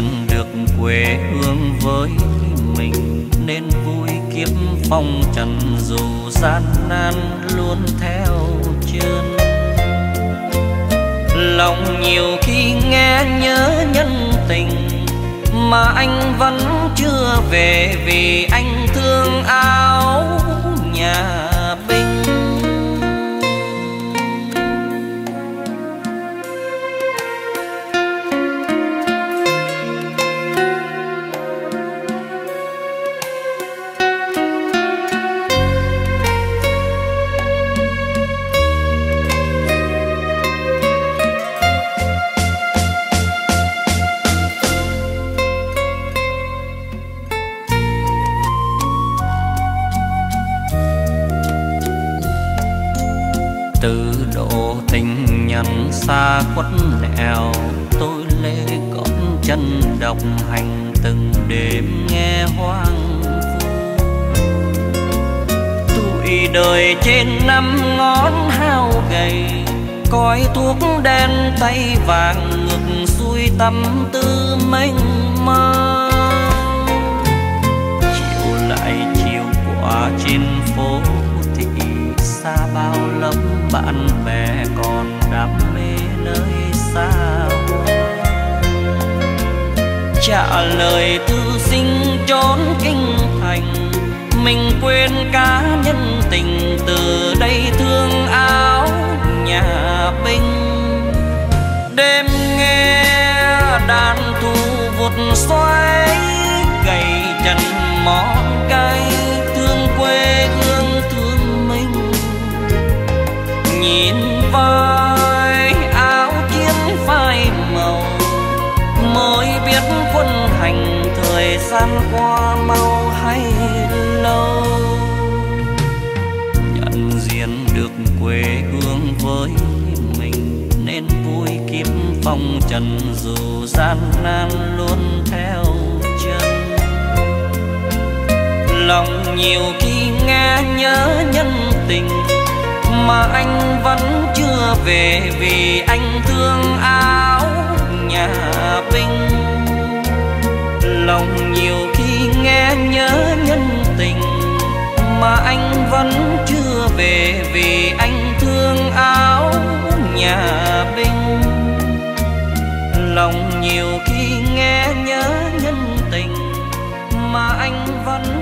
S1: Nhận được quê hương với mình, nên vui kiếp phong trần dù gian nan luôn theo chân. Lòng nhiều khi nghe nhớ nhân tình mà anh vẫn chưa về vì anh thương áo nhà. Xa khuất nẻo, tôi lê con chân độc hành từng đêm nghe hoang vu. Tuổi đời trên năm ngón hao gầy coi thuốc đen tay vàng ngực xuôi tâm tư mênh mang. Chiều lại chiều qua trên phố thị, xa bao lắm bạn bè có nơi xa trả lời thư sinh trốn kinh thành, mình quên cá nhân tình từ đây thương áo nhà binh. Đêm nghe đàn thu vụt xoáy, gầy chân mỏi gian qua mau hay lâu nhận diện được quê hương với mình nên vui kiếm phong trần dù gian nan luôn theo chân lòng nhiều khi nghe nhớ nhân tình mà anh vẫn chưa về vì anh thương ao. Lòng nhiều khi nghe nhớ nhân tình mà anh vẫn chưa về vì anh thương áo nhà binh lòng nhiều khi nghe nhớ nhân tình mà anh vẫn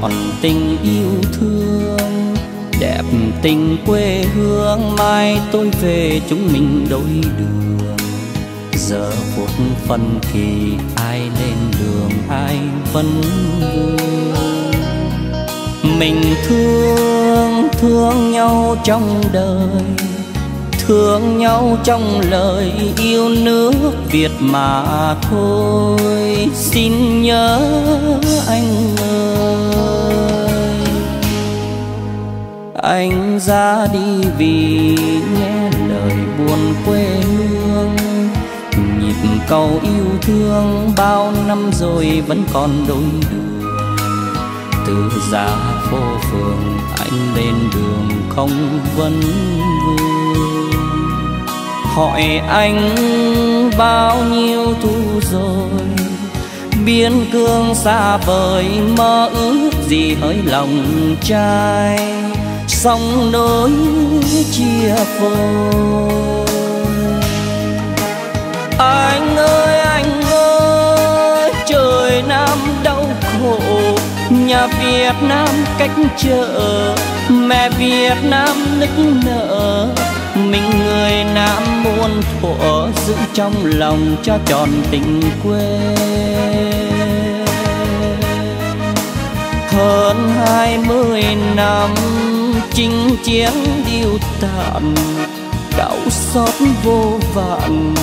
S1: trọn tình yêu thương, đẹp tình quê hương, mai tôi về chúng mình đôi đường. Giờ cuộc phân kỳ ai lên đường, ai vẫn mình thương thương nhau trong đời thương nhau trong lời yêu nước Việt mà thôi. Xin nhớ anh ơi. Anh ra đi vì nghe lời buồn quê hương. Nhịp cầu yêu thương bao năm rồi vẫn còn đôi đường từ già phố phường anh lên đường không vấn vương hỏi anh bao nhiêu thu rồi? Biên cương xa vời mơ ước gì hỡi lòng trai sông nối chia phôi. Anh ơi anh ơi, trời nam đau khổ, nhà Việt Nam cách chợ, mẹ Việt Nam nức nở mình người Nam muôn thuở giữ trong lòng cho tròn tình quê. Hơn hai mươi năm, chinh chiến điêu tàn, đau xót vô vàn.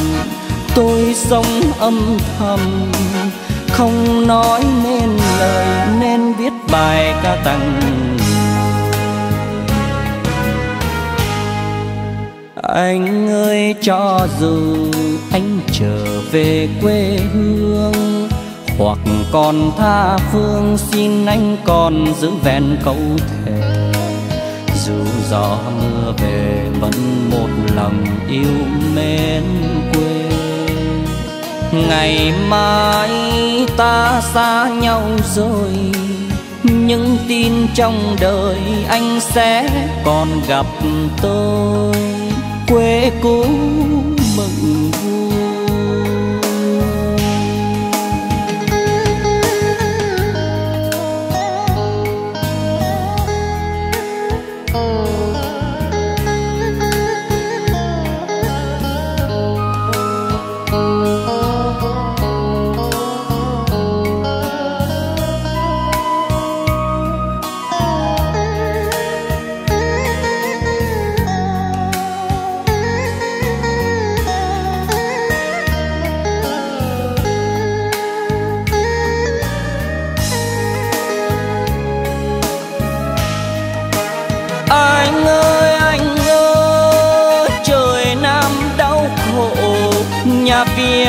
S1: Tôi sống âm thầm, không nói nên lời, nên viết bài ca tặng. Anh ơi, cho dù anh trở về quê hương, hoặc còn tha phương xin anh còn giữ vẹn câu thề dù gió mưa về vẫn một lòng yêu mến quê. Ngày mai ta xa nhau rồi, những tin trong đời anh sẽ còn gặp tôi quê cũ mừng vui.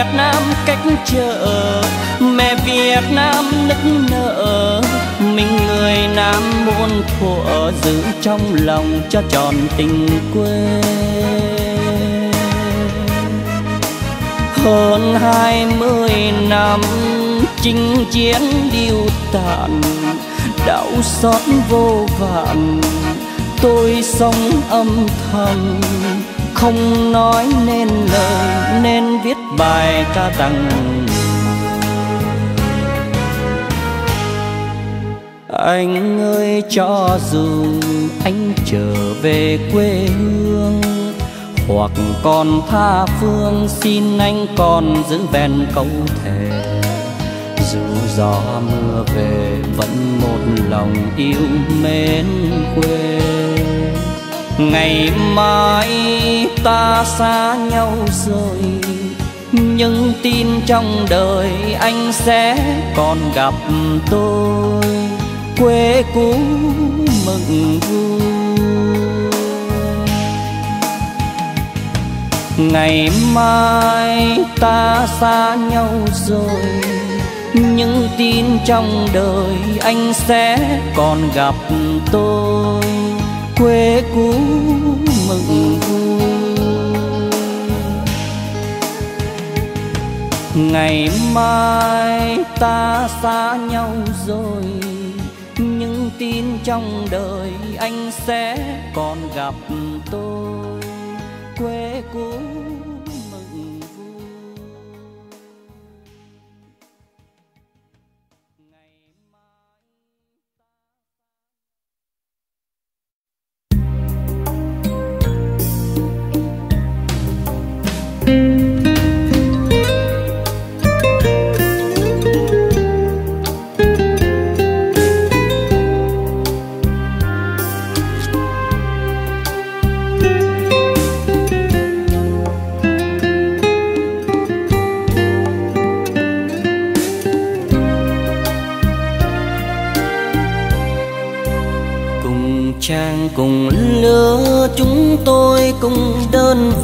S1: Việt Nam cách chợ, mẹ Việt Nam nức nở. Mình người Nam muôn thuở giữ trong lòng cho tròn tình quê. Hơn hai mươi năm chinh chiến điêu tàn, đau xót vô vàn. Tôi sống âm thầm không nói nên lời, nên viết bài ca tặng. Anh ơi, cho dù anh trở về quê hương, hoặc còn tha phương, xin anh còn giữ bền câu thề. Dù gió mưa về, vẫn một lòng yêu mến quê ngày mai ta xa nhau rồi, nhưng tin trong đời anh sẽ còn gặp tôi. Quê cũ mừng vui. Ngày mai ta xa nhau rồi, nhưng tin trong đời anh sẽ còn gặp tôi quê cũ mừng. Vui ngày mai ta xa nhau rồi nhưng tin trong đời anh sẽ còn gặp tôi. Quê cũ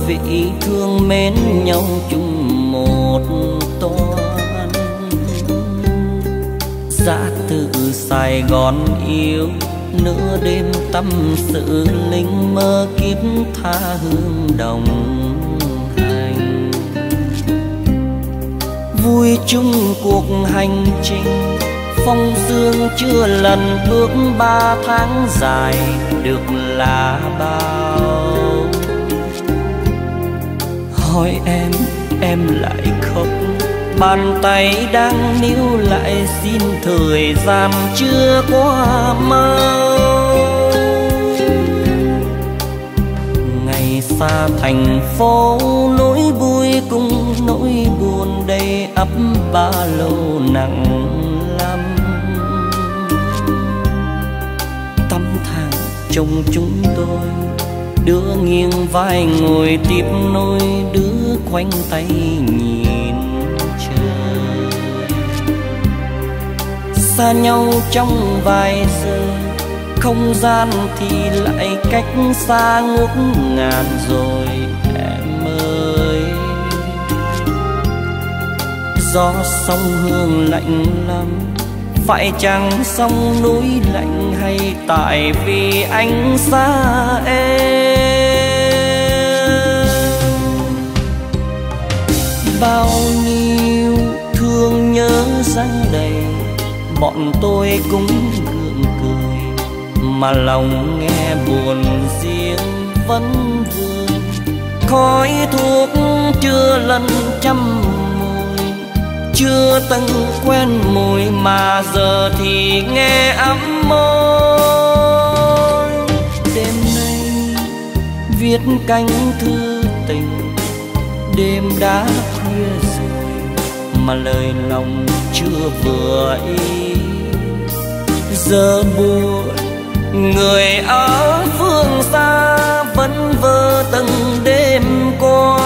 S1: vị thương mến nhau chung một toan. Giã từ Sài Gòn yêu, Nửa đêm tâm sự linh mơ kiếp tha hương đồng hành. Vui chung cuộc hành trình, phong dương chưa lần bước ba tháng dài, được là bao hỏi em em lại khóc bàn tay đang níu lại xin thời gian chưa qua mau ngày xa thành phố, nỗi vui cùng nỗi buồn đầy ấp ba lô nặng trong chúng tôi, đưa nghiêng vai ngồi tiếp nôi đưa khoanh tay nhìn trời. Xa nhau trong vài giờ, không gian thì lại cách xa ngút ngàn rồi em ơi. Gió sông hương lạnh lắm, phải chăng sông núi lạnh hay tại vì anh xa em bao nhiêu thương nhớ răng đầy, bọn tôi cũng gượng cười, mà lòng nghe buồn riêng vẫn vương khói thuốc chưa lần trăm chưa từng quen mùi mà giờ thì nghe ấm môi. Đêm nay viết cánh thư tình, đêm đã mà lời lòng chưa vừa ý. Giờ buồn, người ở phương xa vẫn vơ từng đêm qua.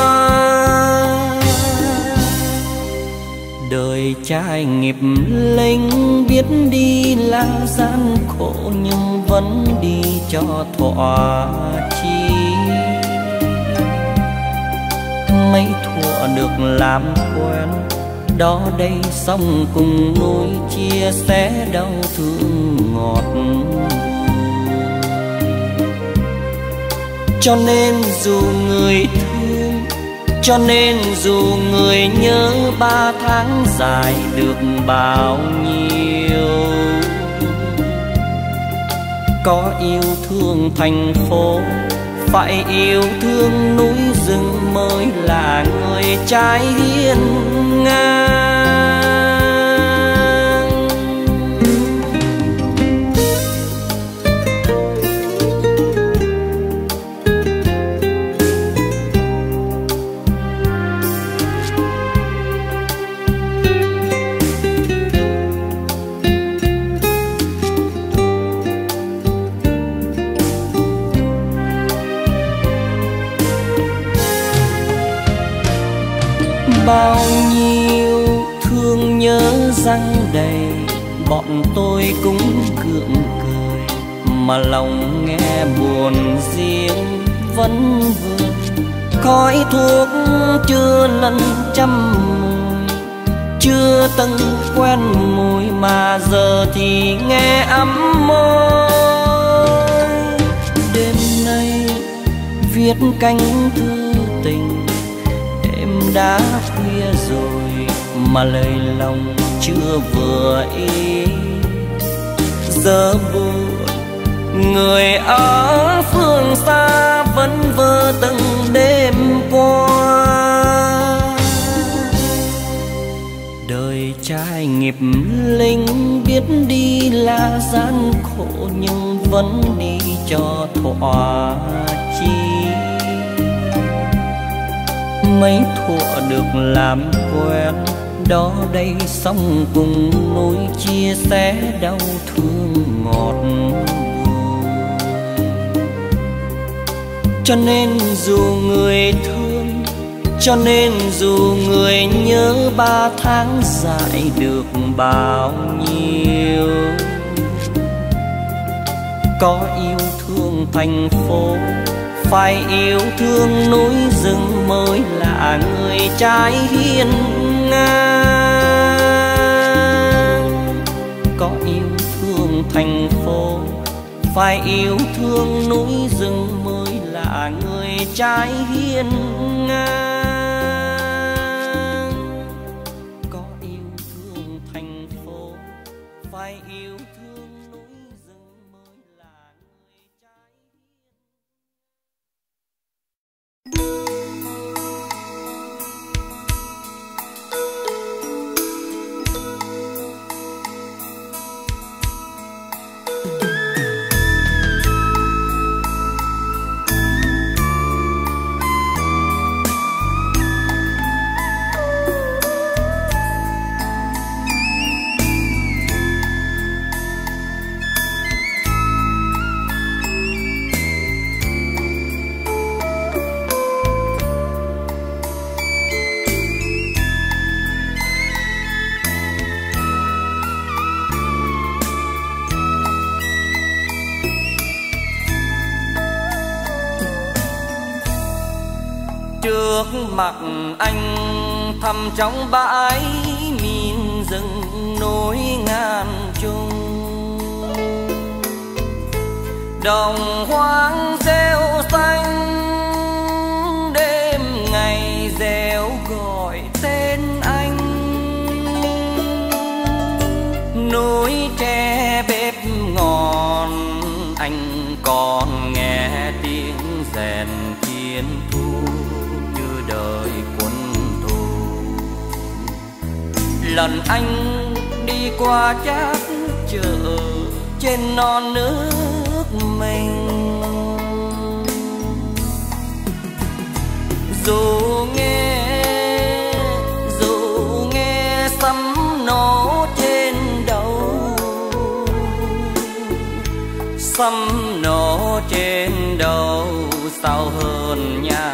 S1: Đời trai nghiệp linh biết đi là gian khổ nhưng vẫn đi cho thỏa chi mấy thua được làm quen đó đây xong cùng nỗi chia sẻ đau thương ngọt. Cho nên dù người thương, cho nên dù người nhớ ba tháng dài được bao nhiêu, có yêu thương thành phố phải yêu thương núi rừng mới là người trai hiên ngang. Bao nhiêu thương nhớ răng đầy, bọn tôi cũng cượng cười, mà lòng nghe buồn riêng vẫn vương. Khói thuốc chưa lần trăm mùi, chưa từng quen mùi, mà giờ thì nghe ấm môi. Đêm nay viết cánh thư tình đã mà lời lòng chưa vừa ý. Giờ buồn, người ở phương xa vẫn vơ từng đêm qua. Đời trai nghiệp linh biết đi là gian khổ nhưng vẫn đi cho thỏa chi mấy thuở được làm quen đó đây xong cùng nỗi chia sẻ đau thương ngọt. Cho nên dù người thương, cho nên dù người nhớ ba tháng dài được bao nhiêu, có yêu thương thành phố, phải yêu thương núi rừng mới là người trai hiền ngang. Có yêu thương thành phố, phải yêu thương núi rừng mới là người trai hiền ngang. Mặt anh thăm trong bãi miền rừng nối ngàn trùng đồng hoang rêu anh đi qua chát chợ trên non nước mình dù nghe dù nghe sấm nổ trên đầu, sấm nổ trên đầu sao hơn nhau?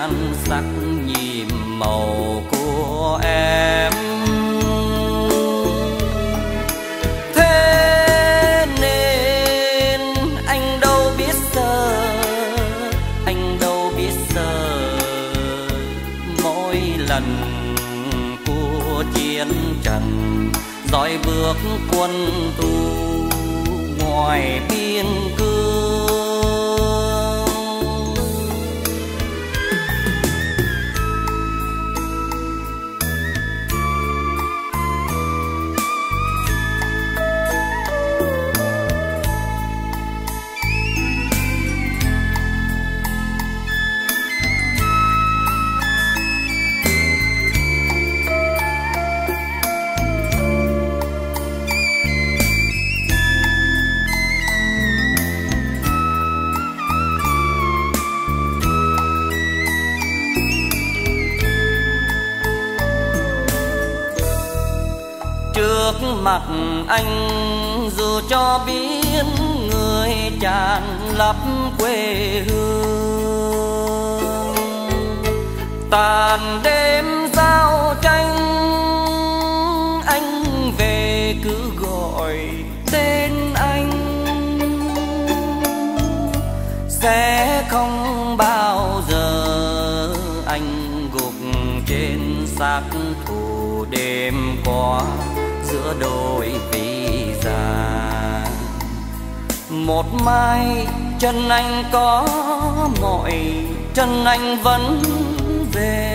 S1: Quân tu ngoài biên mặt anh dù cho biết người tràn lấp quê hương. Tàn đêm giao tranh, anh về cứ gọi tên anh. Sẽ không bao giờ anh gục trên xác thù đêm qua đôi vì già. Một mai chân anh có mọi, chân anh vẫn về.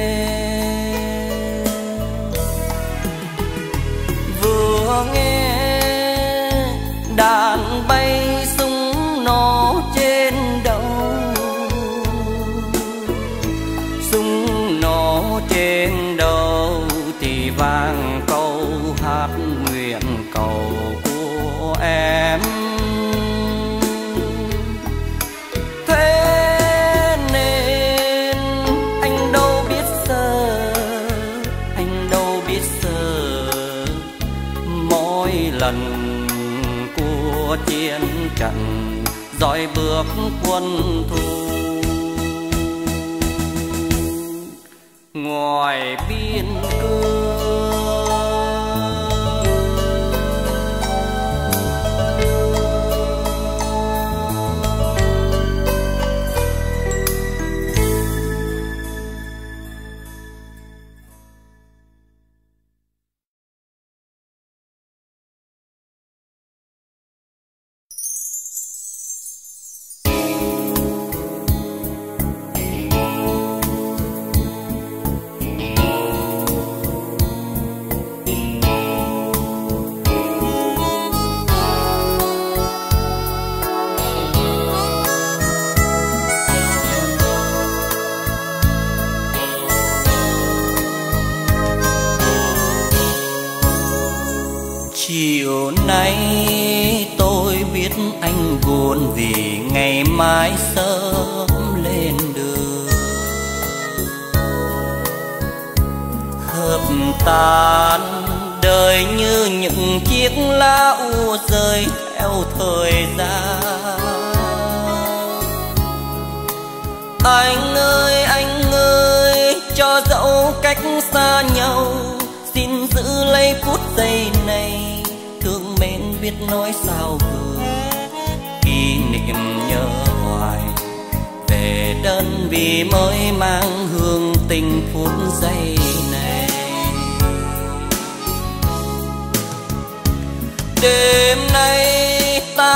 S1: Vừa nghe đàn bay súng nổ dõi bước quân thù ngoài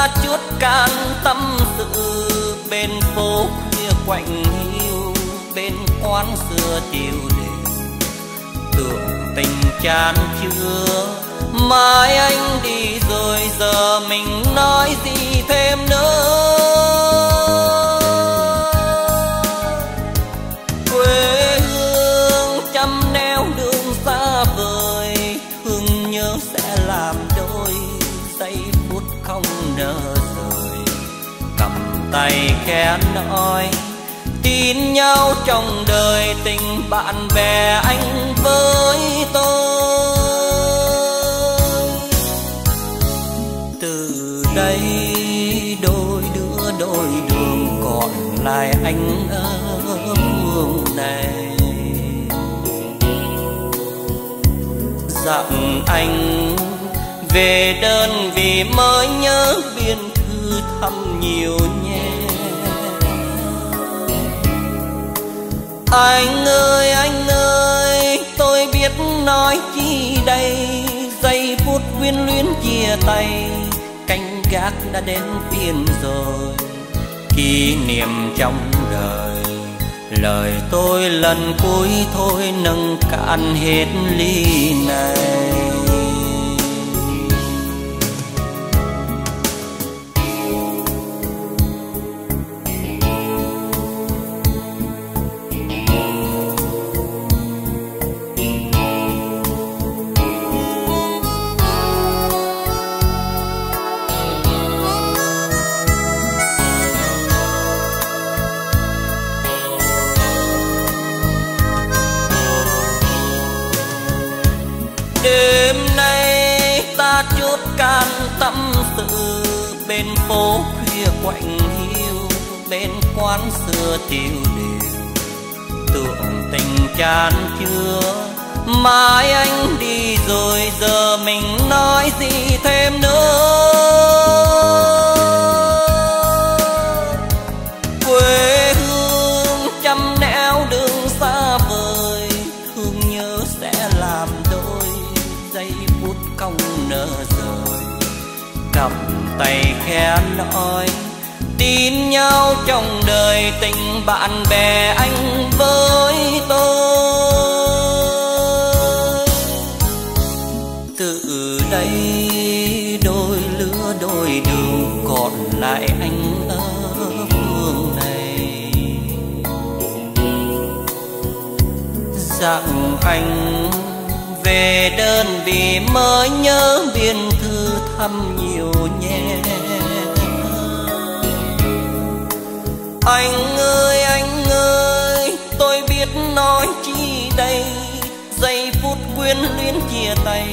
S1: ta chút can tâm sự. Bên phố khuya quạnh hiu, bên quán xưa tiêu đề tưởng tình chán chưa mai anh đi rồi giờ mình nói gì thêm nữa? Tay nói tin nhau trong đời tình bạn bè anh với tôi. Từ đây đôi đứa đôi đường còn lại anh ở phương này. Dặn anh về đơn vì mới nhớ biên thư thăm nhiều nhé anh ơi anh ơi, tôi biết nói chi đây. Giây phút quyến luyến chia tay, canh gác đã đến phiên rồi. Kỷ niệm trong đời, lời tôi lần cuối thôi nâng cạn hết ly này. Khuya hiu bên quán xưa tiêu điều. Tưởng tình chán chưa, mai anh đi rồi giờ mình nói gì thêm nữa? Quê hương trăm nẻo đường xa vời thương nhớ sẽ làm đôi giây phút không nỡ rời. Cầm tay khẽ nói nhau trong đời tình bạn bè anh với tôi. Từ đây đôi lứa đôi đường còn lại anh ở phương này. Dặn anh về đơn vì mới nhớ biên thư thăm nhiều nhé. Anh ơi anh ơi, tôi biết nói chi đây. Giây phút quyến luyến chia tay,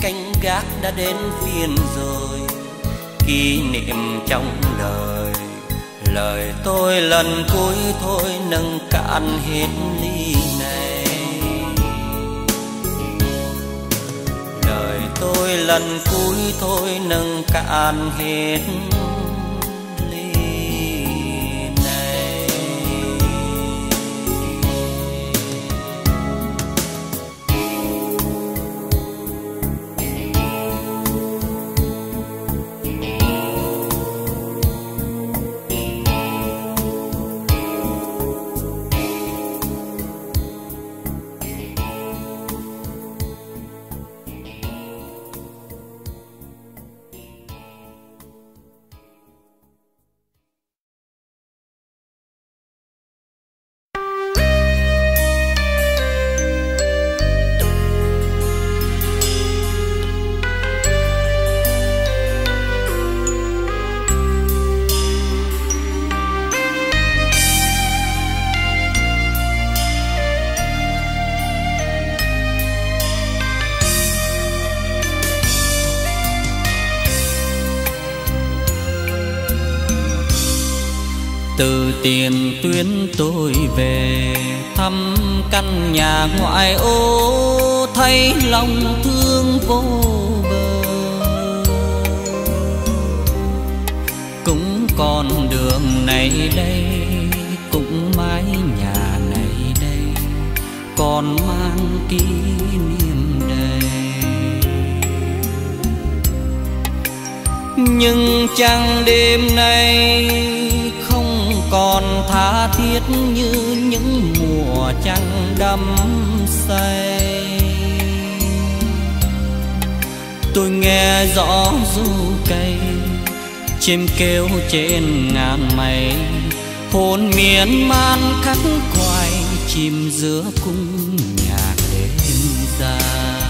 S1: canh gác đã đến phiên rồi. Kỷ niệm trong đời, lời tôi lần cuối thôi nâng cạn hết ly này. Lời tôi lần cuối thôi nâng cạn hết tiền tuyến tôi về thăm căn nhà ngoại ô thấy lòng thương vô bờ. Cũng còn đường này đây, cũng mái nhà này đây, còn mang kỷ niệm đầy. Nhưng chẳng đêm nay tha thiết như những mùa trăng đắm say. Tôi nghe rõ du cây chim kêu trên ngàn mây. Hồn miên man khắc khoải chim giữa cung nhạc đêm dài.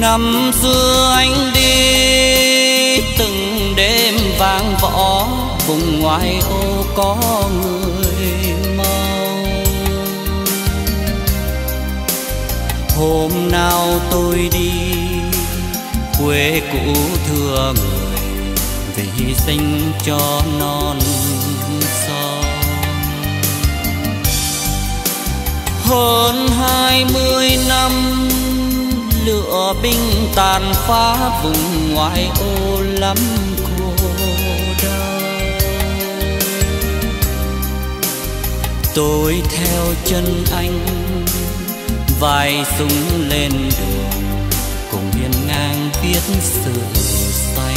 S1: Năm xưa anh đi từng đêm vang võ vùng ngoài ô có người mau. Hôm nào tôi đi, quê cũ thưa người, vì sinh cho non son. Hơn hai mươi năm, lửa binh tàn phá vùng ngoại ô lắm tôi theo chân anh. Vai súng lên đường, cùng hiên ngang viết sự xanh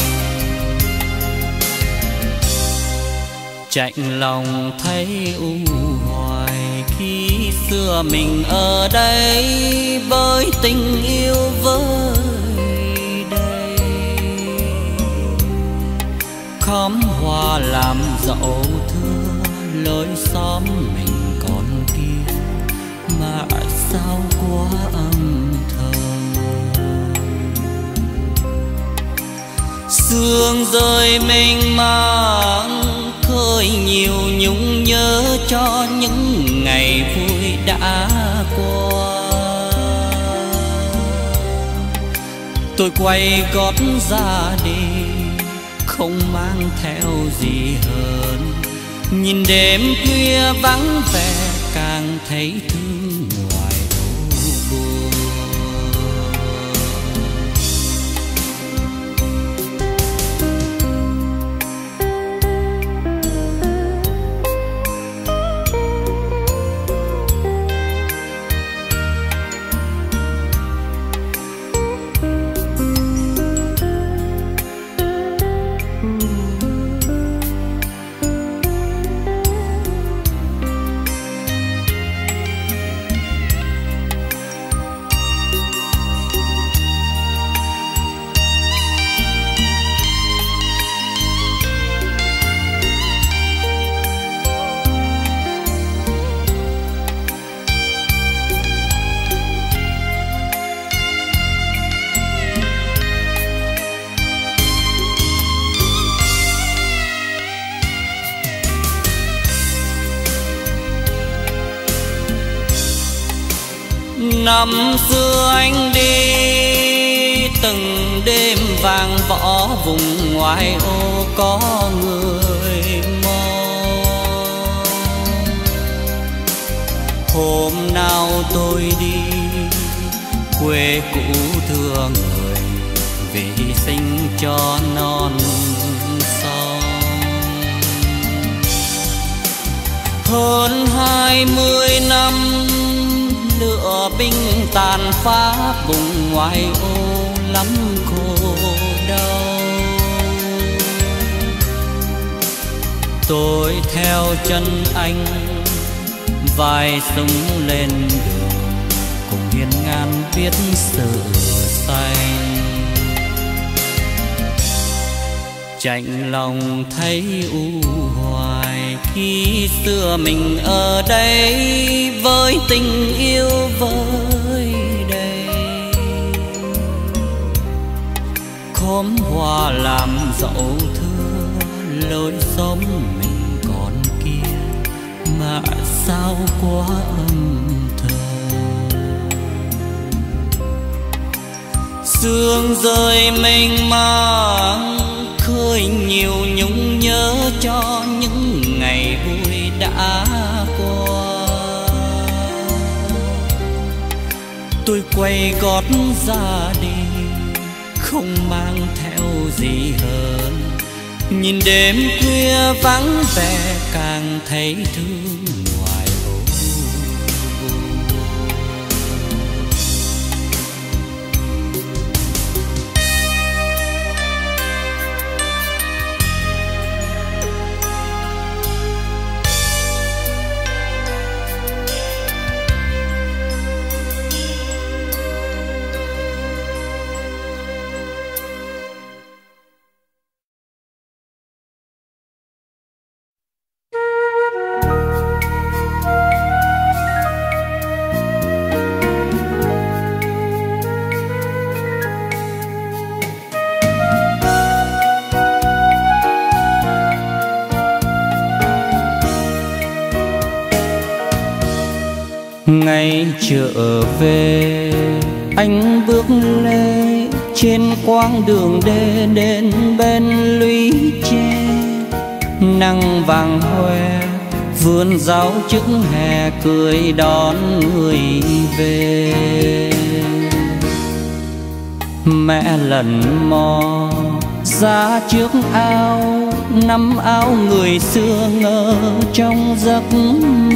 S1: chạnh lòng thấy u hoài khi xưa mình ở đây với tình yêu với đây khóm hoa làm dậu thưa, lối xóm sao quá âm thầm? Sương rơi mênh mang, khơi nhiều nhung nhớ cho những ngày vui đã qua. Tôi quay gót ra đi, không mang theo gì hơn. Nhìn đêm khuya vắng vẻ, càng thấy thương cho non sông. Hơn hai mươi năm lửa binh tàn phá vùng ngoài ô lắm khổ đau. Tôi theo chân anh, vai súng lên chạnh lòng thấy u hoài. Khi xưa mình ở đây với tình yêu với đây khóm hoa làm dẫu thưa lối xóm mình còn kia. Mà sao quá âm thầm? Sương rơi mênh mang tôi nhiều nhung nhớ cho những ngày vui đã qua. Tôi quay gót ra đi, không mang theo gì hơn. Nhìn đêm khuya vắng vẻ, càng thấy thương ngày trở về, anh bước lê trên quãng đường đê đến bên lũy tre. Nắng vàng hoe, vườn rau trứng hè cười đón người về. Mẹ lần mò, ra trước ao, nắm áo người xưa ngỡ trong giấc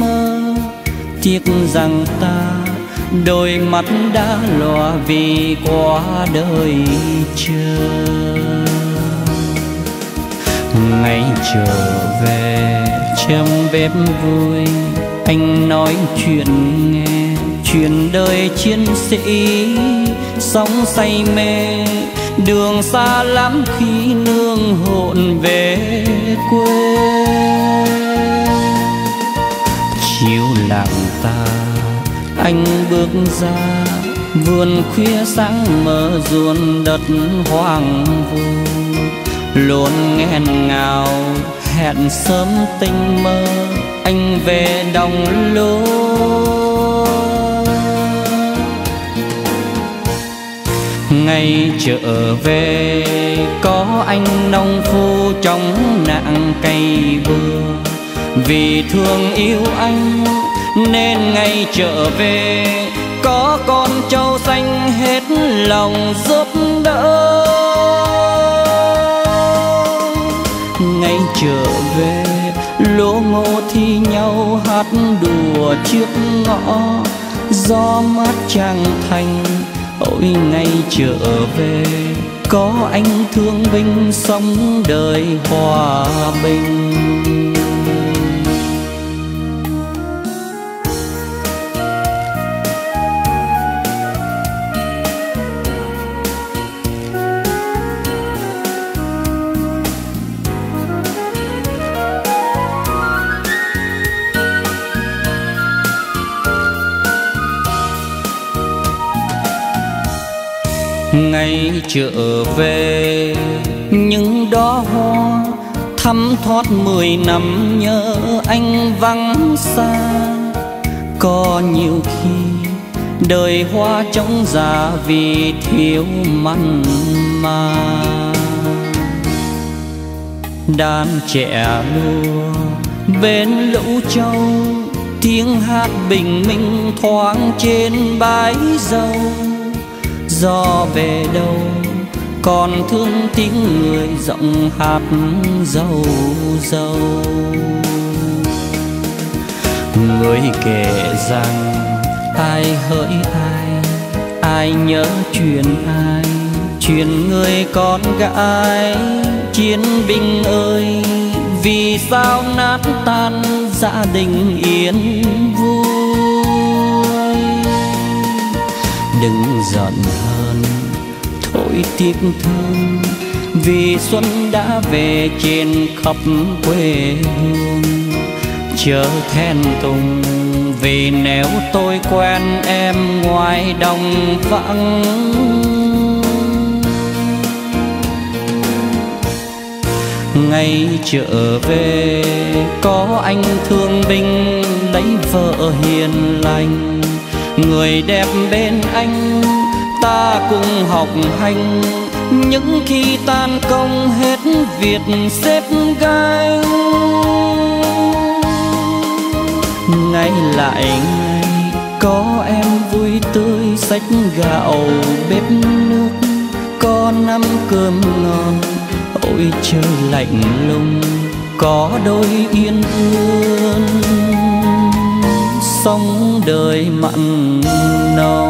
S1: mơ tiếc rằng ta, đôi mắt đã lòa vì quá đời chờ ngày trở về trong bếp vui, anh nói chuyện nghe, chuyện đời chiến sĩ sống say mê, đường xa lắm khi nương hồn về quê. Chiều lặng ta anh bước ra, vườn khuya sáng mơ ruộng đất hoang vu. Luôn nghẹn ngào, hẹn sớm tinh mơ. Anh về đồng lúa. Ngày trở về, có anh nông phu trong nạn cây bừa. Vì thương yêu anh nên ngày trở về, có con trâu xanh hết lòng giúp đỡ. Ngày trở về, lúa ngô thi nhau hát đùa trước ngõ, gió mát trăng thành, ôi ngày trở về, có anh thương binh sống đời hòa bình. Ngày trở về. Những đóa hoa thắm thoát mười năm nhớ anh vắng xa. Có nhiều khi đời hoa trống già vì thiếu mặn mà. Đàn trẻ lúa bên lũ trâu tiếng hát bình minh thoáng trên bãi dâu gió về đâu, còn thương tiếng người giọng hát dâu dâu. Người kể rằng, ai hỡi ai ai nhớ chuyện ai, chuyện người con gái, chiến binh ơi, vì sao nát tan gia đình yên vui? Đừng giận nỗi tiếc thương. Vì xuân đã về trên khắp quê hương. Chờ then tùng vì nếu tôi quen em ngoài đồng vắng. Ngày trở về, có anh thương binh lấy vợ hiền lành. Người đẹp bên anh ta cùng học hành. Những khi tan công hết việc xếp gai ngày lại ngày, có em vui tươi xách gạo bếp nước. Có năm cơm ngon, ôi trời lạnh lùng. Có đôi yên ương sống đời mặn nồng.